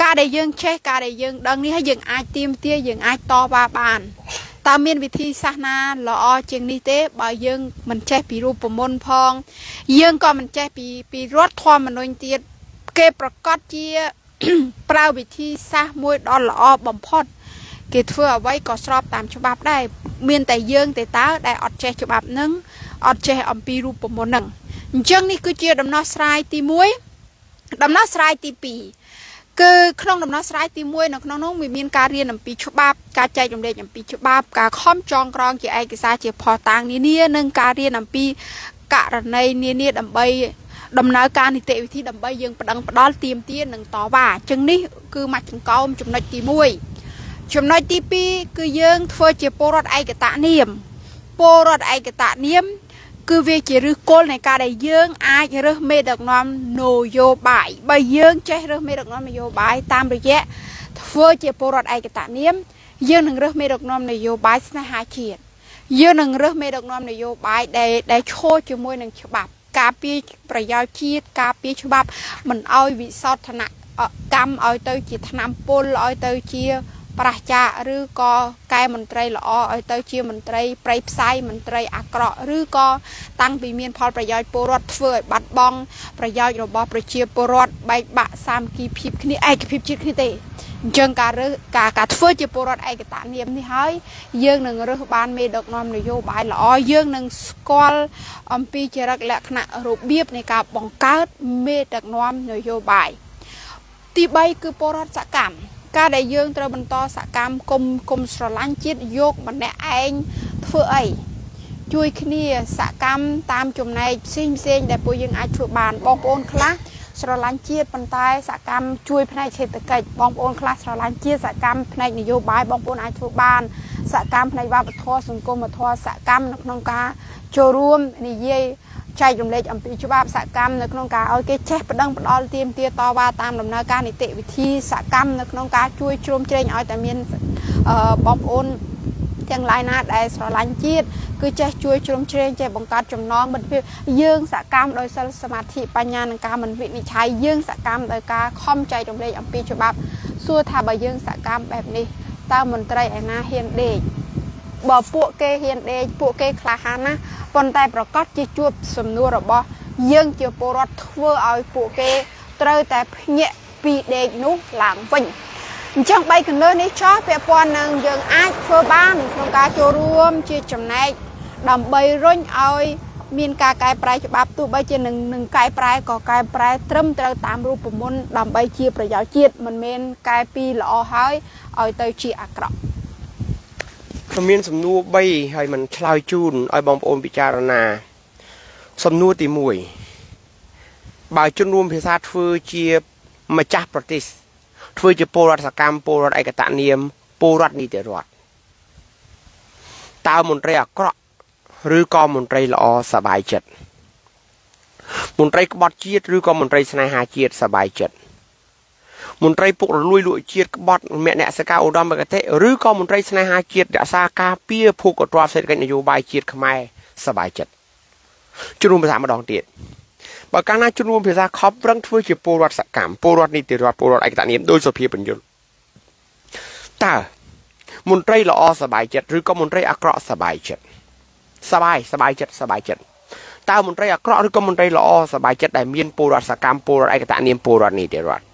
ការដែលយើងចេះការដែលយើងដឹងនេះហើយយើងអាចទៀមទាយើងអាចតវ៉ាបានតើមានវិធីសាស្ត្រណាល្អជាងនេះទេ បើយើងមិនចេះពីរូបមន្តផង យើងក៏មិនចេះពីពីរដ្ឋធម្មនុញ្ញទៀត គេប្រកាសជាប្រើវិធីសាស្ត្រមួយដ៏ល្អបំផុត គេធ្វើអ្វីក៏ស្របតាមច្បាប់ដែរមានតែយើងទេតើដែលអត់ចេះច្បាប់នឹងអត់ចេះអំពីរូបមន្តនឹងអញ្ចឹងនេះគឺជាដំណោះស្រាយទី1ដំណោះស្រាយទី2គឺក្នុងដំណោះស្រាយទី1នៅក្នុងនោះវាមានការរៀនអំពីច្បាប់ការចែករំលែកអំពីច្បាប់ការខំចងក្រងជាឯកសារជាផុសតាងនានានិងការរៀនអំពីករណីនានាដើម្បី ដំណើរការនីតិវិធីដើម្បីយើងប្តឹងផ្ដាល់ទៀមទានិងតវ៉ាអញ្ចឹងនេះគឺមកចង្កោមចំណុចទី1ចំណុចទី2គឺយើងធ្វើជាពលរដ្ឋឯកតនាមពលរដ្ឋឯកតនាមគឺវាជាឫសគល់នៃការដែលយើងអាចរើសមេដឹកនាំនយោបាយបើយើងចេះរើសមេដឹកនាំនយោបាយតាមរយៈធ្វើជាពលរដ្ឋឯកតនាមយើងនឹងរើសមេដឹកនាំនយោបាយស្នេហាជាតិយើងនឹងរើសមេដឹកនាំនយោបាយដែលដែលឈរជាមួយនឹងច្បាប់ ការពារប្រយោជន៍ជាតិការពារច្បាប់មិនអោយវិសោធនកម្មឲ្យទៅជាថ្នាំពុលឲ្យទៅជាប្រះចាកឬក៏កែមន្ត្រីល្អឲ្យទៅជាមន្ត្រីប្រៃផ្សាយមន្ត្រីអាក្រក់ឬក៏តាំងពីមានផលប្រយោជន៍ពលរដ្ឋធ្វើឲ្យបាត់បង់ប្រយោជន៍របស់ប្រជាពលរដ្ឋបែកបាក់សាមគ្គីភាពគ្នាឯកភាពជាតិគ្នាទេ អញ្ចឹងការរើសការការធ្វើជាពលរដ្ឋឯកតនាមនេះហើយយើងនឹងរើសបានមេដឹកនាំនយោបាយល្អយើងនឹងស្គាល់អំពីចរិតលក្ខណៈរបៀបនៃការបង្កើតមេដឹកនាំនយោបាយទី3គឺពលរដ្ឋសកម្មការដែលយើងត្រូវបន្តសកម្មគុំគុំស្រឡាញ់ជាតិយកម្នាក់ឯងធ្វើអីជួយគ្នាសកម្មតាមចំណែកផ្សេងផ្សេងដែលពួកយើងអាចធ្វើបានបងប្អូនខ្លះ ស្រឡាញ់ជាតិប៉ុន្តែសកម្មជួយផ្នែកសេដ្ឋកិច្ចបងប្អូនខ្លះស្រឡាញ់ជាតិសកម្មផ្នែកនយោបាយបងប្អូនអាចធ្វើបានសកម្មផ្នែកវប្បធម៌សង្គមធម៌សកម្មនៅក្នុងការចូលរួមនិយាយចែករំលែកអំពីច្បាប់សកម្មនៅក្នុងការឲ្យគេចេះប្តឹងផ្ដាល់ទៀមទាតវ៉ាតាមដំណើរការនីតិវិធីសកម្មនៅក្នុងការជួយជ្រោមជ្រែងឲ្យតែមានបងប្អូន ទាំងឡាយណាដែលស្រឡាញ់ជាតិគឺចេះជួយជ្រោមជ្រែងចេះបង្កើតចំណងមិត្តភាពយើងសកម្មដោយសិលសមាធិបញ្ញានិងការមិនវិនិច្ឆ័យយើងសកម្មដោយការខំចែករំលែកអំពីច្បាប់ សួរថាបើយើងសកម្មបែបនេះតើមន្ត្រីឯណាហ៊ានដេកបើពួកគេហ៊ានដេកពួកគេក្លាហានណាប៉ុន្តែប្រកាសជាជួបសំណួររបស់ យើងជាពលរដ្ឋធ្វើឲ្យពួកគេត្រូវតែភ្ញាក់ពីដេកនោះឡើងវិញ អញ្ចឹងបីកន្លឹះនេះចោះពាក់ព័ន្ធនឹងយើងអាចធ្វើបានក្នុងការចូលរួមជាចំណែកដើម្បីរុញឲ្យមានការកែប្រែច្បាប់ទោះបីជានឹងនឹងកែប្រែក៏កែប្រែត្រឹមត្រូវតាមរូបមន្តដើម្បីជាប្រយោជន៍ជាតិមិនមែនកែពីល្អហើយឲ្យទៅជាអាក្រក់មានសំណួរ3ហើយมันឆ្លើយជូនឲ្យបងប្អូនពិចារណា សំណួរទី1បើជនរួមភាសាធ្វើជាម្ចាស់ប្រទេស ធ្វើជាពលរដ្ឋសកម្មពលរដ្ឋឯកតនាមពលរដ្ឋនីតិរដ្ឋ តើមន្ត្រីអាក្រក់ឬក៏មន្ត្រីល្អសบายចិត្តមន្ត្រីក្បត់ជាតិឬក៏មន្ត្រីស្នេហាជាតិសบายចិត្តមន្ត្រីពុករលួយលក់ជាតិក្បត់មអ្នកសកាឧត្តមគតិឬក៏មន្ត្រីស្នេហាជាតិរក្សាការពារភូកទ្របសេដ្ឋកិច្ចនយោបាយជាតិខ្មែរសบายចិត្តជួនភាសាម្ដងទៀត បើកាលណាជួនភាសាខំប្រឹងធ្វើជាពលរដ្ឋសកម្មពលរដ្ឋនីតិរដ្ឋពលរដ្ឋឯកតនិយមដោយសុភាបញ្ញុលតើមន្ត្រីល្អសบายចិត្តឬក៏មន្ត្រីអាក្រក់សบายចិត្តសบายសบายចិត្តសบายចិត្តតើមន្ត្រីអាក្រក់ឬក៏មន្ត្រីល្អសบายចិត្តដែលមានពលរដ្ឋសកម្មពលរដ្ឋឯកតនិយមពលរដ្ឋនីតិរដ្ឋ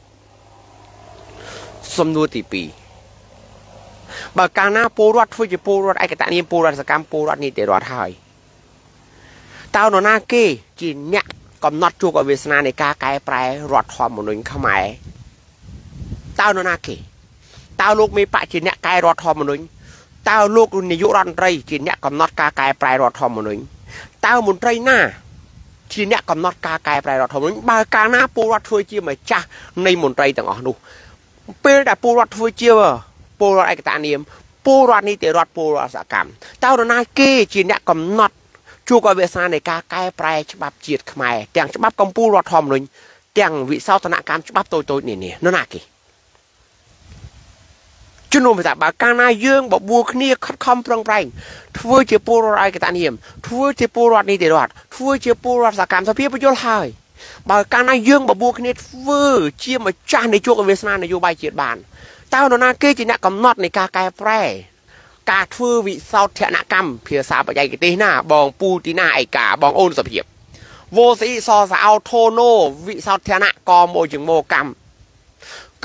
សំណួរទី2បើកាលណាពលរដ្ឋធ្វើជាពលរដ្ឋឯកតនិយមពលរដ្ឋសកម្មពលរដ្ឋនីតិរដ្ឋហើយតើនរណាគេជាអ្នក កំណត់ជួបអវាសនានៃការកែប្រែរដ្ឋធម្មនុញ្ញខ្មែរតើនរណាគេតើលោកមេបកជាអ្នកកែរដ្ឋធម្មនុញ្ញតើលោកនាយករដ្ឋមន្ត្រីជាអ្នកកំណត់ការកែប្រែរដ្ឋធម្មនុញ្ញតើមន្ត្រីណាជាអ្នកកំណត់ការកែប្រែរដ្ឋធម្មនុញ្ញបើកាលណាពលរដ្ឋធ្វើជាម្ចាស់នៃមន្ត្រីទាំងអស់នោះពេលដែលពលរដ្ឋធ្វើជាពលរដ្ឋឯកតានាមពលរដ្ឋនីតិរដ្ឋពលរដ្ឋសកម្មតើនរណាគេជាអ្នកកំណត់ ជួបឲ្យវាសនានៃការកែប្រែច្បាប់ជាតិខ្មែរទាំងច្បាប់កម្ពុជារដ្ឋធម្មនុញ្ញទាំងវិសោធនកម្មច្បាប់តូចតូចនេះនេះនរណាគេជំនុំថាបើកាលណាយើងបបួលគ្នាខិតខំប្រឹងប្រែងធ្វើជាពលរដ្ឋឯកតនិយមធ្វើជាពលរដ្ឋនីតិរដ្ឋធ្វើជាពលរដ្ឋសកម្មសភាបញ្យលហើយបើកាលណាយើងបបួលគ្នាធ្វើជាម្ចាស់នៃជោគវាសនានយោបាយជាតិបានតើនរណាគេជាអ្នកកំណត់នៃការកែប្រែ ការធ្វើវិសោធនកម្មភាសាបច្ចេកទេសណា បងពូទីណាឯកាបងអូនសភាពវោស៊ីសសអោធូណូវិសោធនៈកមកជាងមកកម្ម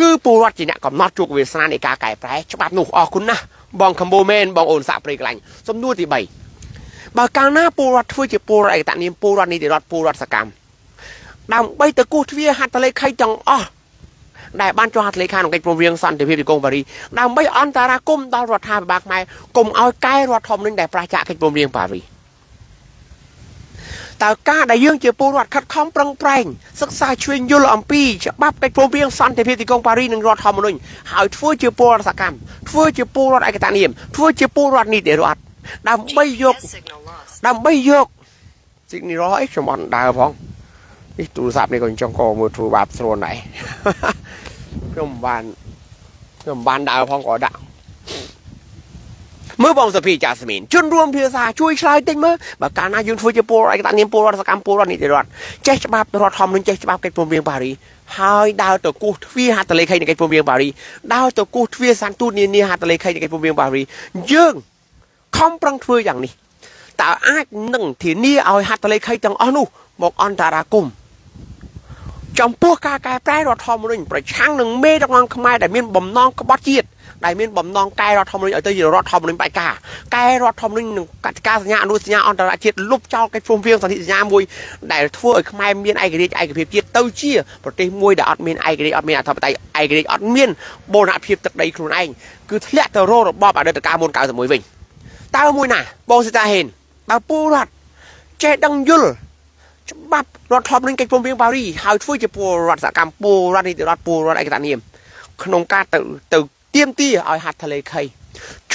គឺពលរដ្ឋជាអ្នកកំណត់ជោគវាសនានៃការកែប្រែច្បាប់នោះអរគុណណាស់បងខំបូមែនបងអូនសាក់ព្រៃក្លាញ់សំណួរទី3បើកាលណាពលរដ្ឋធ្វើជាពលរដ្ឋឯកតនាមពលរដ្ឋនីតិរដ្ឋពលរដ្ឋសកម្មដើម្បីទៅគូសទ្វារហត្ថលេខីទាំងអស់ ដែលបានចុះហត្ថលេខាក្នុងកិច្ចព្រមព្រៀងសន្តិភាពទីកុងប៉ារីដើម្បីអន្តរាគមន៍ដល់រដ្ឋាភិបាលខ្មែរកុំឲ្យកែរដ្ឋធម្មនុញ្ញដែលប្រឆាចកិច្ចព្រមព្រៀងប៉ារីតើការដែលយើងជាពលរដ្ឋខិតខំប្រឹងប្រែងសិក្សាឆ្វេងយល់អំពីច្បាប់កិច្ចព្រមព្រៀងសន្តិភាពទីក្រុងប៉ារីនិងរដ្ឋធម្មនុញ្ញហើយធ្វើជាពលរដ្ឋសកម្មធ្វើជាពលរដ្ឋឯកតនិយមធ្វើជាពលរដ្ឋនីតិរដ្ឋដើម្បីយក Gas signal lost. ដើម្បីយកស៊ីនីរអីខ្ញុំអត់ដើរផង នេះទូរស័ព្ទនេះក៏អញ្ចឹងក៏មើលធ្វើបាបស្រួលដែរខ្ញុំមិនបានខ្ញុំមិនបានដើរផងក៏ដាក់មើលបងសុភីចាស្មីនជនរួមភាសាជួយឆ្លើយតិចមើលបើកាលណាយើងធ្វើជាពលរដ្ឋឯកតនាមពលរដ្ឋសកម្មពលរដ្ឋនីតិរដ្ឋចេះច្បាប់រដ្ឋធម្មនុញ្ញចេះច្បាប់កិច្ចព្រមព្រៀងប៉ារីហើយដើរទៅគូសទ្វារហត្ថលេខីនៃកិច្ចព្រមព្រៀងប៉ារីដើរទៅគូសទ្វារសន្ទុះនានាហត្ថលេខីនៃកិច្ចព្រមព្រៀងប៉ារីយើងខំប្រឹងធ្វើយ៉ាងនេះតើអាចនឹងធានាឲ្យហត្ថលេខីទាំងអស់នោះមកអន្តរាគមន៍ ចំពោះការកែប្រែរដ្ឋធម្មនុញ្ញប្រឆាំងនឹងមេដឹកនាំខ្មែរដែលមានបំណងក្បត់ជាតិដែលមានបំណងកែរដ្ឋធម្មនុញ្ញឲ្យទៅជារដ្ឋធម្មនុញ្ញបែបការកែរដ្ឋធម្មនុញ្ញនឹងកតិកាសញ្ញាអនុសញ្ញាអន្តរជាតិលុបចោលកិច្ចព្រមព្រៀងសន្ធិសញ្ញាមួយដែលធ្វើឲ្យខ្មែរមានឯករាជ្យឯកភាពជាតិទៅជាប្រទេសមួយដែលអត់មានឯករាជ្យអត់មានអធិបតេយ្យឯករាជ្យអត់មានបូរណភាពទឹកដីខ្លួនឯងគឺធ្លាក់ទៅរករបបអតីតកាលមុន91វិញតើមួយណាបងសិតាហេនបើពលរដ្ឋចេះដឹងយល់ ច្បាប់រដ្ឋធម្មនុញ្ញកិច្ចព្រមព្រៀងប៉ារីហើយធ្វើជាពលរដ្ឋសកម្មពលរដ្ឋនីតិរដ្ឋពលរដ្ឋឯកតនិយមក្នុងការទៅទៅទៀមទាឲ្យហត្ថលេខី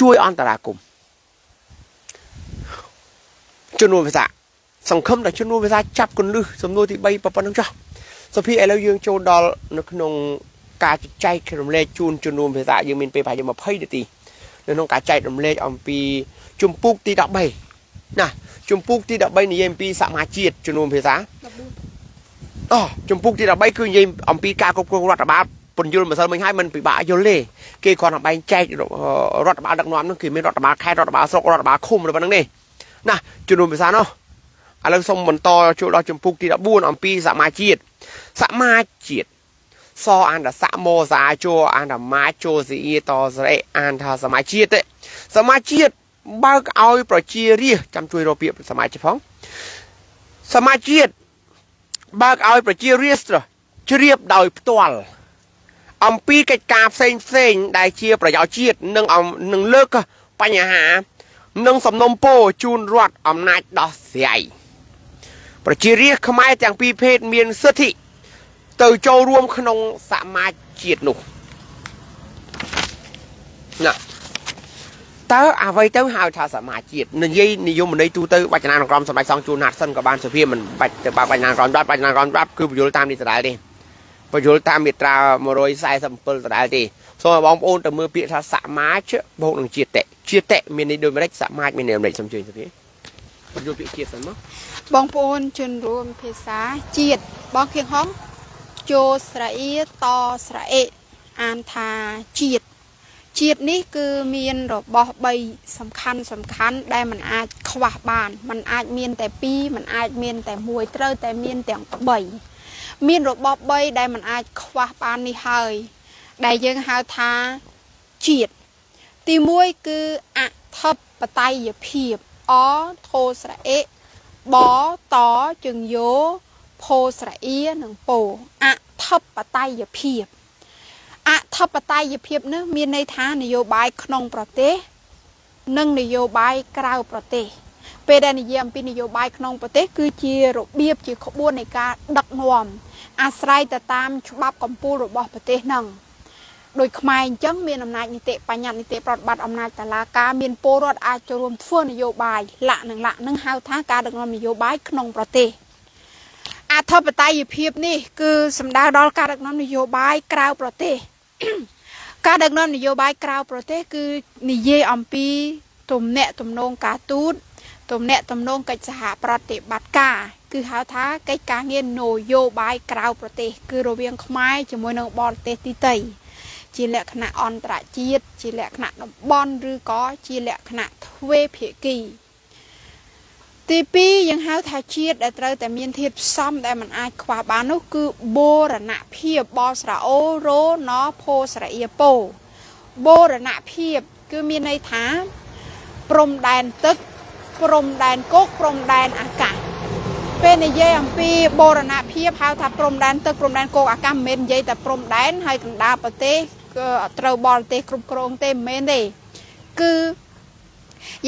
ជួយអន្តរាគមន៍ជំនួយភាសាសង្ឃឹមដល់ជំនួយភាសាចាប់កន្លឹះសំណួរទី3ប៉ុណ្្នឹងចុះសុភីឥឡូវយើងចូលដល់នៅក្នុងការចែករំលែកជូនជំនួយភាសាយើងមានពេលប្រហែលជា20នាទីនៅក្នុងការចែករំលែកអំពីជំពូកទី13 ណាជំពូកទី13និយាយអំពីសមាជាតិជំនួយភាសាអូជំពូកទី13គឺនិយាយអំពីការគ្រប់គ្រងរដ្ឋបាលពន្យល់ម្សិលមិញហើយមិនពិបាកយល់ទេគេគ្រាន់តែបែងចែករដ្ឋបាលដឹកនាំហ្នឹងគឺមានរដ្ឋបាលខេត្តរដ្ឋបាលស្រុករដ្ឋបាលឃុំឬប៉ុណ្្នឹងនេះណាជំនុំភាសានោះឥឡូវសូមបន្តចូលដល់ជំពូកទី14អំពីសមាជាតិសមាជាតិសអានថាសមោសាជោអានថាម៉ាជោស៊ីអ៊ីតស្រេអានថាសមាជាតិសមាជាតិ បើកឲ្យប្រជារាស្ត្រចាំជួយរកពាក្យសមាជាតិផងសមាជាតិបើកឲ្យប្រជារាស្ត្រជ្រាបដោយផ្ទាល់អំពីកិច្ចការផ្សេងផ្សេងដែលជាប្រយោជន៍ជាតិនិងនឹងលើកបញ្ហានិងសំណុំពរជូនរដ្ឋអំណាចដោះស្រាយប្រជារាស្ត្រខ្មែរទាំងពីរភេទមានសិទ្ធិទៅចូលរួមក្នុងសមាជជាតិនោះណា តើអ្វីទៅហៅថាសមាជាតិនិយាយនិយមន័យទូទៅបច្ចនានុក្រមសម្ដេចសង្ឃជួនណាត់សិនក៏បានសុភាមិនបាច់ទៅបច្ចនានុក្រម10បច្ចនានុក្រម10គឺបញ្យលតាមនេះដដែលទេបញ្យលតាមមាត្រា147ដដែលទេសូមបងប្អូនទៅមើលពាក្យថាសមាជបូកនឹងជាតិជាតិមានន័យដូចម្ដេចសមាជមានន័យដូចម្ដេចសូមជួយសុភាបញ្យលពាក្យជាតិសិនមកបងប្អូនជនរួមភាសាជាតិបងខៀងហងចូលស្រៈអ៊ីតស្រៈអេអានថាជាតិ ជាតិនេះគឺមានរបស់3សំខាន់សំខាន់ដែលมันអាចខ្វះបានมันអាចមានតែ2มันអាចមានតែ1ត្រូវតែមានទាំង3មានរបស់3ដែលมันអាចខ្វះបាននេះហើយ ដែលយើងហៅថាជាតិទី1គឺអធិបតេយ្យភាពអធោស្រៈអេបតជើងយោផោស្រៈអៀនិងពោអធិបតេយ្យភាព អធិបតេយ្យភាពនេះមានន័យថានយោបាយក្នុងប្រទេស និងនយោបាយក្រៅប្រទេស ពេលដែលនិយាយអំពីនយោបាយក្នុងប្រទេស គឺជារបៀបជាក្បួននៃការដឹកនាំអាស្រ័យទៅតាមច្បាប់កម្ពុជារបស់ប្រទេសហ្នឹងដោយខ្មែរអញ្ចឹងមានអំណាចនីតិបញ្ញត្តិនីតិប្រតិបត្តិអំណាចតឡាការមានពលរដ្ឋអាចចូលរួមធ្វើនយោបាយលក្ខនឹងលក្ខនឹងហៅថាការដឹកនាំនយោបាយក្នុងប្រទេសអធិបតេយ្យភាពនេះគឺសំដៅដល់ការដឹកនាំនយោបាយក្រៅប្រទេស ការដឹកនាំនយោបាយក្រៅប្រទេស គឺនិយាយអំពីទំនាក់ទំនងការទូតទំនាក់ទំនងកិច្ចសហប្រតិបត្តិការគឺហៅថាកិច្ចការងារនយោបាយក្រៅប្រទេស គឺរវាងខ្មែរជាមួយនឹងបរទេសទីតីជាលក្ខណៈអន្តរជាតិជាលក្ខណៈតំបន់ឬក៏ជាលក្ខណៈទ្វេភាគី ទី2យើងហៅថាជាតិដែលត្រូវតែមានធាតុផ្សំដែលมันអាចខ្វះបាននោះគឺបូរណភាពបស្រៈអូរ៉ូណផូស្រៈអៀពោបូរណភាពគឺមានន័យថាព្រំដែនទឹកព្រំដែនគោកព្រំដែនអាកាសពេលនិយាយអំពីបូរណភាពហៅថាព្រំដែនទឹកព្រំដែនគោកអាកាសមិនមែននិយាយតែព្រំដែនហើយកណ្ដាលប្រទេសក៏ត្រូវបរទេសគ្រប់គ្រងទេមិនមែនទេគឺ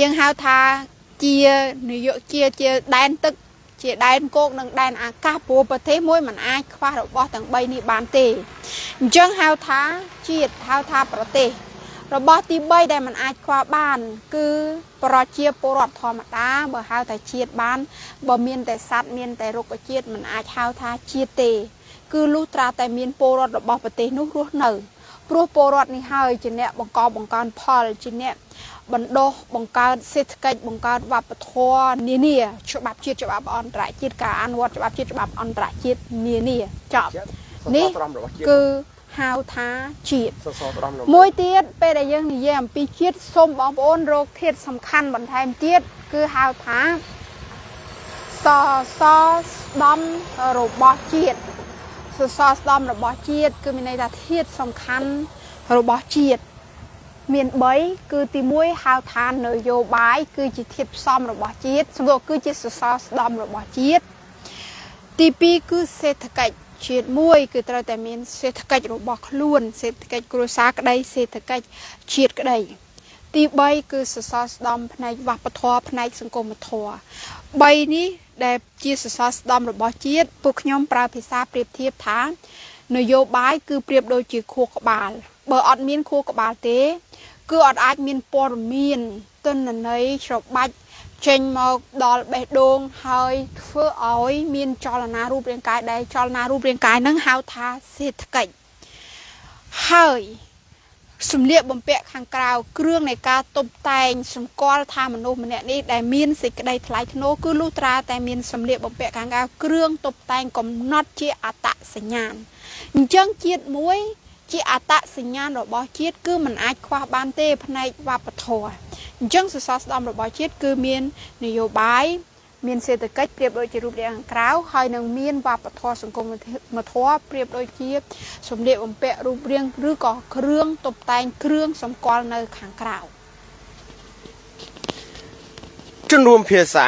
យើងហៅថា ជានយោបាយជាជាដែនទឹក ជាដែនគោកនិងដែនអាកាសព្រោះប្រទេសមួយមិនអាចខ្វះរបស់ទាំង3នេះបានទេអញ្ចឹងហៅថាជាតិហៅថាប្រទេស របស់ទី3ដែលមិនអាចខ្វះបាន គឺប្រជាពលរដ្ឋធម្មតាបើហៅថាជាតិបានបើមានតែសัตว์មានតែរុក្ខជាតិមិនអាចហៅថាជាតិទេ គឺលុះត្រាតែមានពលរដ្ឋរបស់ប្រទេសនោះរស់នៅព្រោះពលរដ្ឋនេះហើយជាអ្នកបង្កបង្កើនផលជាអ្នក បណ្ដោះបង្កើតសេដ្ឋកិច្ចបង្កើតវប្បធម៌នានាច្បាប់ជាតិច្បាប់អន្តរជាតិការអនុវត្តច្បាប់ជាតិច្បាប់អន្តរជាតិនានាចប់នេះគឺហៅថាជាតិមួយទៀតពេលដែលយើងនិយាយអំពីជាតិសូមបងប្អូនរកធាតុសំខាន់បន្ថែមទៀតគឺហៅថាសសស្ដំរបស់ជាតិសសស្ដំរបស់ជាតិគឺមានន័យថាធាតុសំខាន់របស់ជាតិ មាន3គឺទី1ហៅថានយោបាយគឺជាធាតុផ្សំរបស់ជាតិសម្រាប់គឺជាសសរស្តម្ភរបស់ជាតិទី2គឺសេដ្ឋកិច្ចជាតិមួយគឺត្រូវតែមានសេដ្ឋកិច្ចរបស់ខ្លួនសេដ្ឋកិច្ចគ្រួសារក្តីសេដ្ឋកិច្ចជាតិក្តីទី3គឺសសរស្តម្ភផ្នែកវប្បធម៌ផ្នែកសង្គមធម៌3នេះដែលជាសសរស្តម្ភរបស់ជាតិពួកខ្ញុំប្រើភាសាប្រៀបធៀបថានយោបាយគឺប្រៀបដូចជាខួរក្បាល បើអត់មានខួរក្បាលទេ គឺអត់អាចមានព័ត៌មានទិន្នន័យច្របាច់ចេញមកដល់បេះដូងហើយធ្វើឲ្យមានចលនារូបរាងកាយដែលចលនារូបរាងកាយនឹងហៅថាសេដ្ឋកិច្ចហើយសម្លៀកបំពាក់ខាងក្រៅគ្រឿងនៃការតុបតែងសម្គាល់ថាមនុស្សម្នាក់នេះដែលមានសេចក្តីថ្លៃថ្នូរគឺលុះត្រាតែមានសម្លៀកបំពាក់ខាងក្រៅគ្រឿងតុបតែងកំណត់ជាអត្តសញ្ញាណអញ្ចឹងជាតិមួយ ជាអត្តសញ្ញាណរបស់ជាតិគឺมันអាចខ្វះបានទេផ្នែកវប្បធម៌អញ្ចឹងសសរស្តម្ភរបស់ជាតិគឺមាននយោបាយមានសេដ្ឋកិច្ចប្រៀបដូចជារូបរាងខាងក្រៅហើយនឹងមានវប្បធម៌សង្គមធម៌ប្រៀបដូចជាសម្លៀកបំពាក់រូបរាងឬក៏គ្រឿងតុបតែងគ្រឿងសម្គាល់នៅខាងក្រៅជនរួមភាសា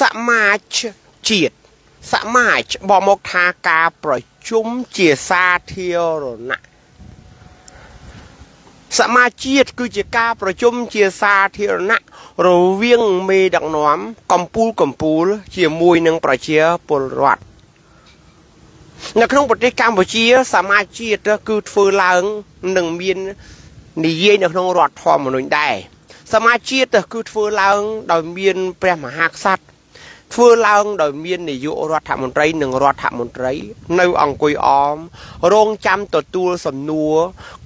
សមាជជាតិសមាជបកមកថាការប្រជុំ ជាសាធារណៈសមាជាតិគឺជាការប្រជុំជាសាធារណៈរវាងមេដឹកនាំកម្ពុជាកម្ពុជាជាមួយនឹងប្រជាពលរដ្ឋនៅក្នុងប្រទេសកម្ពុជាសមាជាតិគឺធ្វើឡើងនឹងមាននិយាយនៅក្នុងរដ្ឋធម្មនុញ្ញដែរសមាជាតិគឺធ្វើឡើង ដោយមានព្រះមហាក្សត្រ ធ្វើឡើងដោយមាននាយករដ្ឋមន្ត្រីនិងរដ្ឋមន្ត្រី នៅអង្គុយអម រងចាំទទួលសំណួរ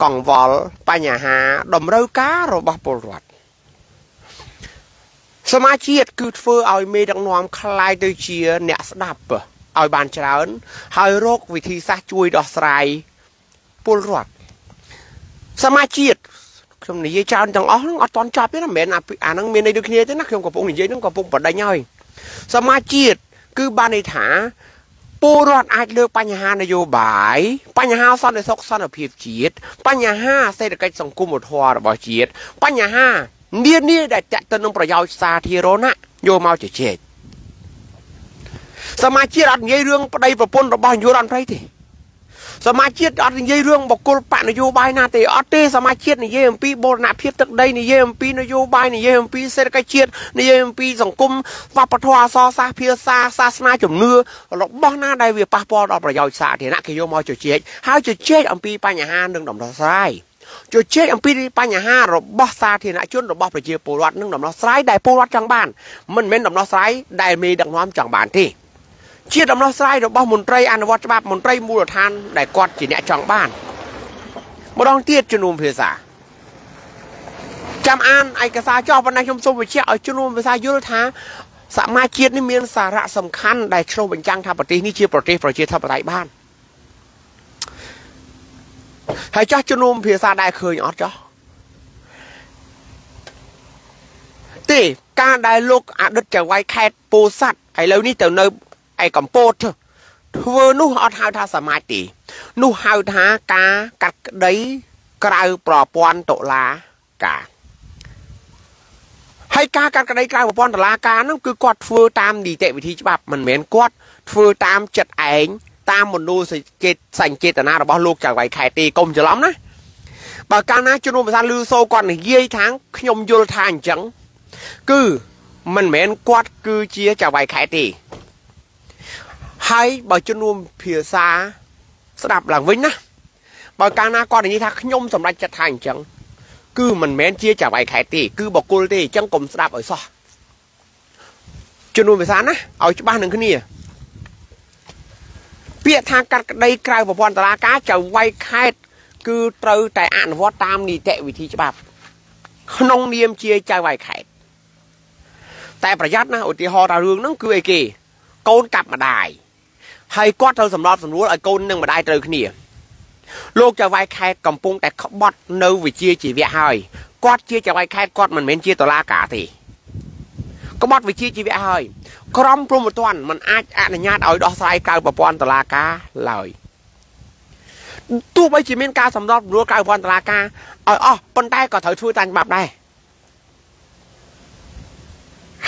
កង្វល់បញ្ហា តម្រូវការរបស់ពលរដ្ឋសមាជាតិគឺធ្វើឲ្យមេដឹកនាំคล้ายទៅជាអ្នកស្ដាប់ឲ្យបានច្រើន ហើយរកវិធីសាស្ត្រជួយដោះស្រាយពលរដ្ឋសមាជាតិខ្ញុំនិយាយច្រើនទាំងអស់ហ្នឹងអត់តន់ចប់ទេណាមិនមែនអាហ្នឹងមានន័យដូចគ្នាទេណាខ្ញុំកំពុងនិយាយហ្នឹងកំពុងបដិញហើយ សមាជាតិគឺបានន័យថាពលរដ្ឋអាចលើកបញ្ហានយោបាយបញ្ហាសន្តិសុខសន្តិភាពជាតិបញ្ហាសេដ្ឋកិច្ចសង្គមធម៌របស់ជាតិបញ្ហានានាដែលតេតិននឹងប្រយោជន៍សាធារណៈយកមកជជែកសមាជិកអត់និយាយរឿងប្តីប្រពន្ធរបស់នាយករដ្ឋមន្ត្រីទេ សមាជិកអត់និយាយរឿងបកគលបកនយោបាយណាទេអត់ទេសមាជិកនិយាយអំពីបូរណភាពទឹកដីនិយាយអំពីនយោបាយនិយាយអំពីសេដ្ឋកិច្ចជាតិនិយាយអំពីសង្គមវប្បធម៌អសរសាស្ត្រភាសាសាសនាជំនឿរបស់ណាដែលវាប៉ះពាល់ដល់ប្រយោជន៍សាធារណៈគេយកមកជជែកហើយជជែកអំពីបញ្ហានិងដំណោះស្រាយជជែកអំពីបញ្ហារបស់សាធារណជនរបស់ប្រជាពលរដ្ឋនិងដំណោះស្រាយដែលពលរដ្ឋចង់បានមិនមែនដំណោះស្រាយដែលមេដឹកនាំចង់បានទេ ជាដំណោះស្រាយរបស់មន្ត្រីអនុវត្តច្បាប់មន្ត្រីមូលដ្ឋានដែលគាត់ជាអ្នកចង់បានម្ដងទៀតជំនុំភាសាចាំអានឯកសារចោះប៉ុន្តែខ្ញុំសូមបញ្ជាក់ឲ្យជំនុំភាសាយល់ថាសមាជជាតិនេះមានសារៈសំខាន់ដែលឆ្លុះបញ្ចាំងថាប្រទេសនេះជាប្រទេសប្រជាធិបតេយ្យបានហើយចោះជំនុំភាសាដែរឃើញអត់ចោះទេការដែលលោកអតីតចៅហ្វាយខេតពោធិ៍សាត់ឥឡូវនេះទៅនៅ ឯកម្ពុជាធ្វើនោះអត់ហៅថាសមាជទេ នោះហៅថាការកាត់ក្តីក្រៅប្រព័ន្ធតុលាការហើយការកាត់ក្តីក្រៅប្រព័ន្ធតុលាការនោះគឺគាត់ធ្វើតាមនីតិវិធីច្បាប់មិនមែនគាត់ធ្វើតាមចិត្តឯងតាមមនោសញ្ចេតសញ្ចេតនារបស់លោកចៅវៃខែទេកុំច្រឡំណាបើកាលណាជំនុំភាសាលឺសូគាត់និយាយថាខ្ញុំយល់ថាអញ្ចឹងគឺមិនមែនគាត់គឺជាចៅវៃខែទេ ហើយបើជំនុំភាសាស្ដាប់ឡើងវិញណាបើកាលណាគាត់និយាយថាខ្ញុំសម្រេចចិត្តថាអញ្ចឹងគឺមិនមែនជាចៅឯខេតទេគឺបកគលទេអញ្ចឹងកុំស្ដាប់ឲ្យសោះជំនុំភាសាណាឲ្យច្បាស់នឹងគ្នាពាក្យថាកាត់ក្តីក្រៅប្រព័ន្ធតឡាការចៅវៃខេតគឺត្រូវតែអនុវត្តតាមនីតិវិធីច្បាប់ ក្នុងនាមជាចៅវៃខេតតែប្រយ័ត្នណាឧទាហរណ៍ថារឿងហ្នឹងគឺអីគេកូនកាប់ម្ដាយ ហើយគាត់ត្រូវសម្របសម្រួលឲ្យកូននិងម្ដាយត្រូវគ្នាលោកចៅវាយខេតកំពុងតែក្បត់នៅវិជាជីវៈហើយគាត់ជាចៅវាយខេតគាត់មិនមែនជាតឡាការទេក្បត់វិជាជីវៈហើយក្រមព្រំប្រទានมันអាចអនុញ្ញាតឲ្យដោះស្រាយក្រៅប្រព័ន្ធតឡាការឡើយទោះបីជាមានការសម្របសម្រួលក្រៅប្រព័ន្ធតឡាការឲ្យអស់ប៉ុន្តែក៏ត្រូវធ្វើតាមច្បាប់ដែរ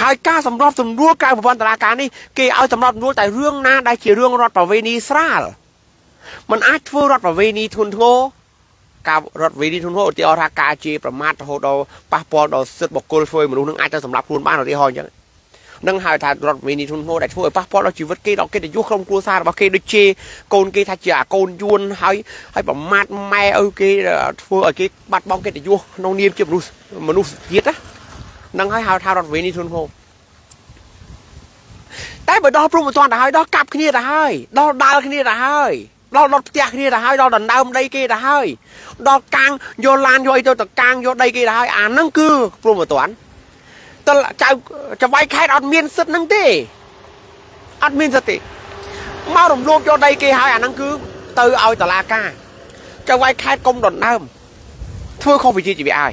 ហើយការសម្របសម្រួលក្រៅប្រព័ន្ធតុលាការនេះគេឲ្យសម្របសម្រួលតែរឿងណាដែលជារឿងរដ្ឋប្រវេណីស្រាលมันអាចធ្វើរដ្ឋប្រវេណីធ្ងន់ធ្ងរការរដ្ឋវេណីធ្ងន់ធ្ងរឧទាហរណ៍ថាការជាប្រមាថរហូតដល់ប៉ះពាល់ដល់សិទ្ធិបុគ្គលធ្វើមនុស្សនឹងអាចទៅសម្រាប់ខ្លួនបានឧទាហរណ៍អញ្ចឹងនឹងហៅថារដ្ឋវេណីធ្ងន់ធ្ងរដែលធ្វើឲ្យប៉ះពាល់ដល់ជីវិតគេដល់កិត្តិយសក្រុមគ្រួសាររបស់គេដូចជាកូនគេថាជាអាកូនយួនហើយហើយប្រមាថម៉ែឪគេធ្វើឲ្យគេបាត់បង់កិត្តិយសក្នុងនាមជាមនុស្សមនុស្សជាតិណា នឹងហើយហៅថារត់វេនីធ្ងន់ធ្ងរតែបើដល់ព្រំមិនទាន់ទៅហើយដល់កាប់គ្នាទៅហើយដល់ដាល់គ្នាទៅហើយដល់ដុតផ្ទះគ្នាទៅហើយដល់ដណ្ដើមដីគេទៅហើយដល់កាំងយកឡានយកអីទៅទៅកាំងយកដីគេទៅហើយអាហ្នឹងគឺព្រំមិនទាន់តើចៅចវាយខេតអត់មានសិទ្ធហ្នឹងទេអត់មានសិទ្ធទេមករំលោភយកដីគេហើយអាហ្នឹងគឺទៅឲ្យតឡាការចៅវាយខេតកុំដណ្ដើមធ្វើខុសវិជាជីវៈហើយ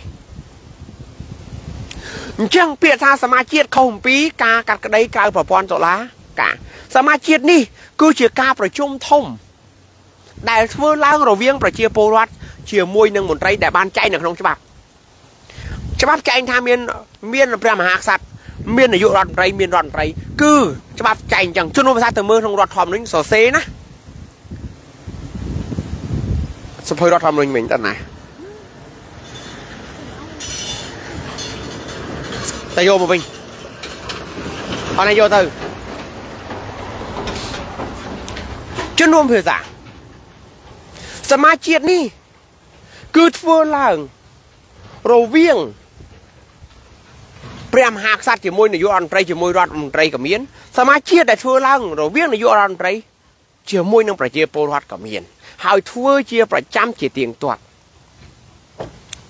អញ្ចឹងពាក្យថាសមាជជាតិខុសអំពីការកាត់ក្តីក្រៅប្រព័ន្ធតុលាការសមាជជាតិនេះគឺជាការប្រជុំធំ ដែលធ្វើឡើងរវាងប្រជាពលរដ្ឋជាមួយនឹងមន្ត្រីដែលបានចែងនៅក្នុងច្បាប់ច្បាប់ចែងថាមានមានព្រះមហាក្សត្រមាននាយករដ្ឋមន្ត្រីមានរដ្ឋមន្ត្រីគឺច្បាប់ចែងអញ្ចឹងជនភាសាទៅមើលក្នុងរដ្ឋធម្មនុញ្ញសរសេរណាសុភ័យរដ្ឋធម្មនុញ្ញវិញតើណា តែយកមកវិញអត់ណាយកទៅជំនុំភាសា សមាជាតិនេះ គឺធ្វើឡើង រវាងព្រះមហាក្សត្រជាមួយនាយករដ្ឋមន្ត្រីជាមួយរដ្ឋមន្ត្រីក៏មានសមាជិកដែលធ្វើឡើង រវាងនាយករដ្ឋមន្ត្រីជាមួយនឹងប្រជាពលរដ្ឋក៏មានហើយធ្វើជាប្រចាំជាទៀងទាត់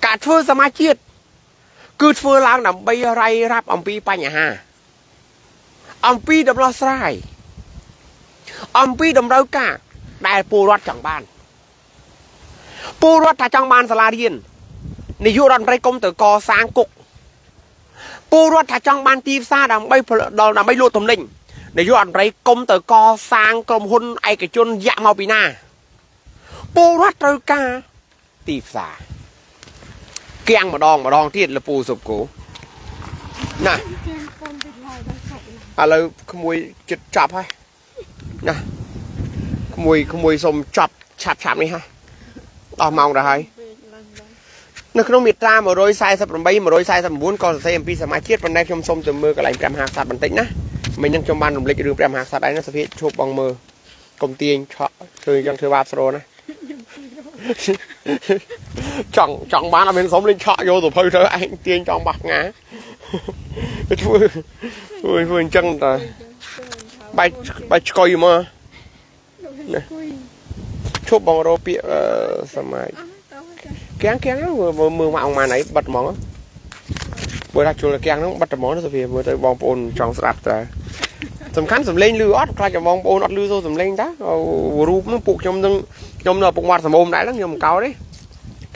ការធ្វើសមាជិក គឺធ្វើឡើងដើម្បីរាយរាប់អំពីបញ្ហា អំពីដំណោះស្រាយអំពីតម្រូវការ ដែលពលរដ្ឋចង់បានពលរដ្ឋថាចង់បានសាលារៀននាយករដ្ឋមន្ត្រីគុំទៅកសាងគុកពលរដ្ឋថាចង់បានទីផ្សារដើម្បីដល់ដើម្បីលក់ទំនិញនាយករដ្ឋមន្ត្រីគុំទៅកសាងក្រុមហ៊ុនឯកជនយ៉ាក់មកពីណាពលរដ្ឋត្រូវការទីផ្សារ គៀងម្ដងម្ដងទៀតលពូសុបគូណាឥឡូវក្មួយចិត្តចាប់ហើយណាក្មួយក្មួយសុំចាប់ឆាប់ឆាប់នេះហ่ะអស់ម៉ោងទៅហើយនៅក្នុងមាត្រា148 149ក៏សរសេរអំពីសមាជជាតិប៉ុន្តែខ្ញុំសូមទៅមើលកន្លែងព្រះមហាក្សត្របន្តិចណាមិញនឹងខ្ញុំបានរំលេចរឿងព្រះមហាក្សត្រដែរណាសភាឈប់បងមើលកុំទាញឆក់ធ្វើយ៉ាងធ្វើបាបស្រូណា ចង់ចង់បានអត់មានសុំលេងឆក់យកទៅភៅទៅឯងទាញចង់បោះងាធ្វើធ្វើធ្វើអញ្ចឹងតើបាច់បាច់ឆ្កុយមកណាឈប់បងរោពាកសម័យគៀងគៀងមើលមើលមកអង្គម៉ានអីបិទហ្មងមើលថាជួលគៀងហ្នឹងបិទហ្មងទៅវាមើលទៅបងប្អូនចង់ស្ដាប់តើសំខាន់សំឡេងលឺអត់ខ្លាចតែបងប្អូនអត់លឺសូរសំឡេងតារូបហ្នឹងពួកខ្ញុំនឹងខ្ញុំនៅពុកមាត់សមោមដែរហ្នឹងខ្ញុំកោទេ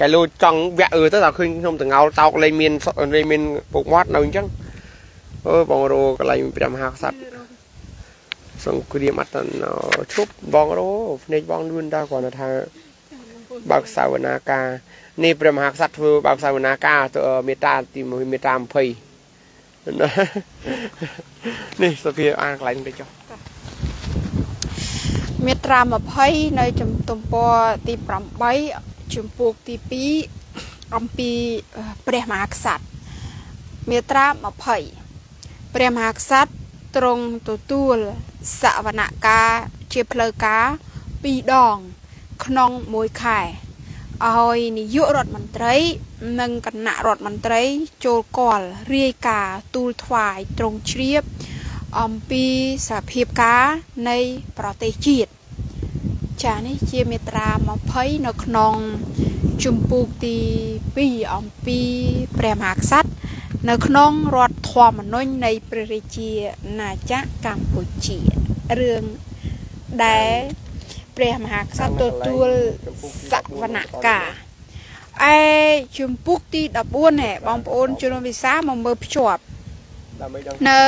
កែលូចង់វាក់អឺទៅដល់ឃើញខ្ញុំតងោលតោកលេងមានលេងមានពុកមាត់នៅអញ្ចឹងអើបងរោកន្លែងព្រះមហាក្សត្រសង្គ្រាមអត្តណឈប់បងរោភ្នែកបងលឿនតើគាត់ថាបើកសាវនាការនេះព្រះមហាក្សត្រធ្វើបើកសាវនាការទៅមេតាទី1មេតា20នេះសភាអានកន្លែងទៅចុះមេត្រា20នៅ ចំទំព័រទី8 ជំពូកទី2អំពីព្រះមហាក្សត្រមេត្រា20ព្រះមហាក្សត្រទ្រង់ទទួលសវនការជាផ្លូវការ2ដង ក្នុងមួយខែឲ្យនាយករដ្ឋមន្ត្រី និងគណៈរដ្ឋមន្ត្រីចូលគាល់រាយការណ៍ទូលថ្វាយត្រង់ជ្រាប អំពីសភាពការនៃប្រទេសជាតិ ចានេះជាមេត្រា20នៅក្នុងជំពូកទី2អំពីព្រះមហាក្សត្រនៅក្នុងរដ្ឋធម្មនុញ្ញនៃព្រះរាជាណាចក្រកម្ពុជារឿងដែលព្រះមហាក្សត្រទទួលសវនការឯជំពូកទី14ហ៎បងប្អូនជនវិសាមកមើលភ្ជាប់នៅ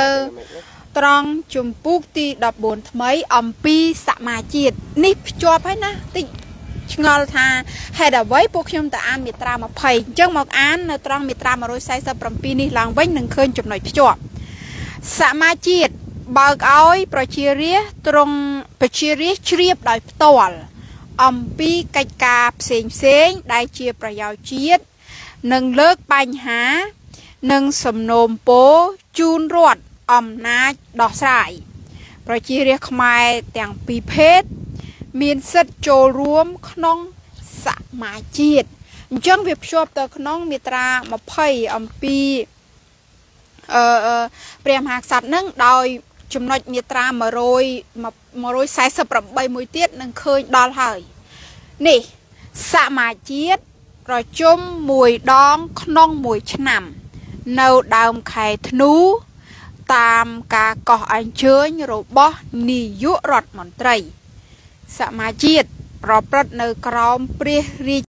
ត្រង់ជំពូកទី14ថ្មីអំពីសមាជាតិនេះភ្ជាប់ហើយណាតិចឆ្ងល់ថាហេតុអ្វីពួកខ្ញុំទៅអានមាត្រា20អញ្ចឹងមកអាននៅត្រង់មាត្រា147នេះឡើងវិញនឹងឃើញចំណុចភ្ជាប់សមាជាតិបើកឲ្យប្រជារាស្ត្រត្រង់ប្រជារាស្ត្រជ្រាបដោយផ្ទាល់អំពីកិច្ចការផ្សេងផ្សេងដែលជាប្រយោជន៍ជាតិនិងលើកបញ្ហា និងសំណូមពរជូនរដ្ឋ អំណាចដោះស្រាយប្រជារាស្ត្រខ្មែរទាំងពីរភេទមានសិទ្ធិចូលរួមក្នុងសមាជាតិអញ្ចឹងវាភ្ជាប់ទៅក្នុងមាត្រា20អំពីអឺព្រះមហាក្សត្រនឹងដោយចំណុចមាត្រា100 148មួយទៀតនឹងឃើញដល់ហើយនេះសមាជាតិប្រជុំមួយដងក្នុងមួយឆ្នាំ នៅដើមខែធ្នូ តាមការកោះអញ្ជើញរបស់នាយករដ្ឋមន្ត្រី សមាជាតិប្រព្រឹត្តនៅក្រោមព្រះរាជ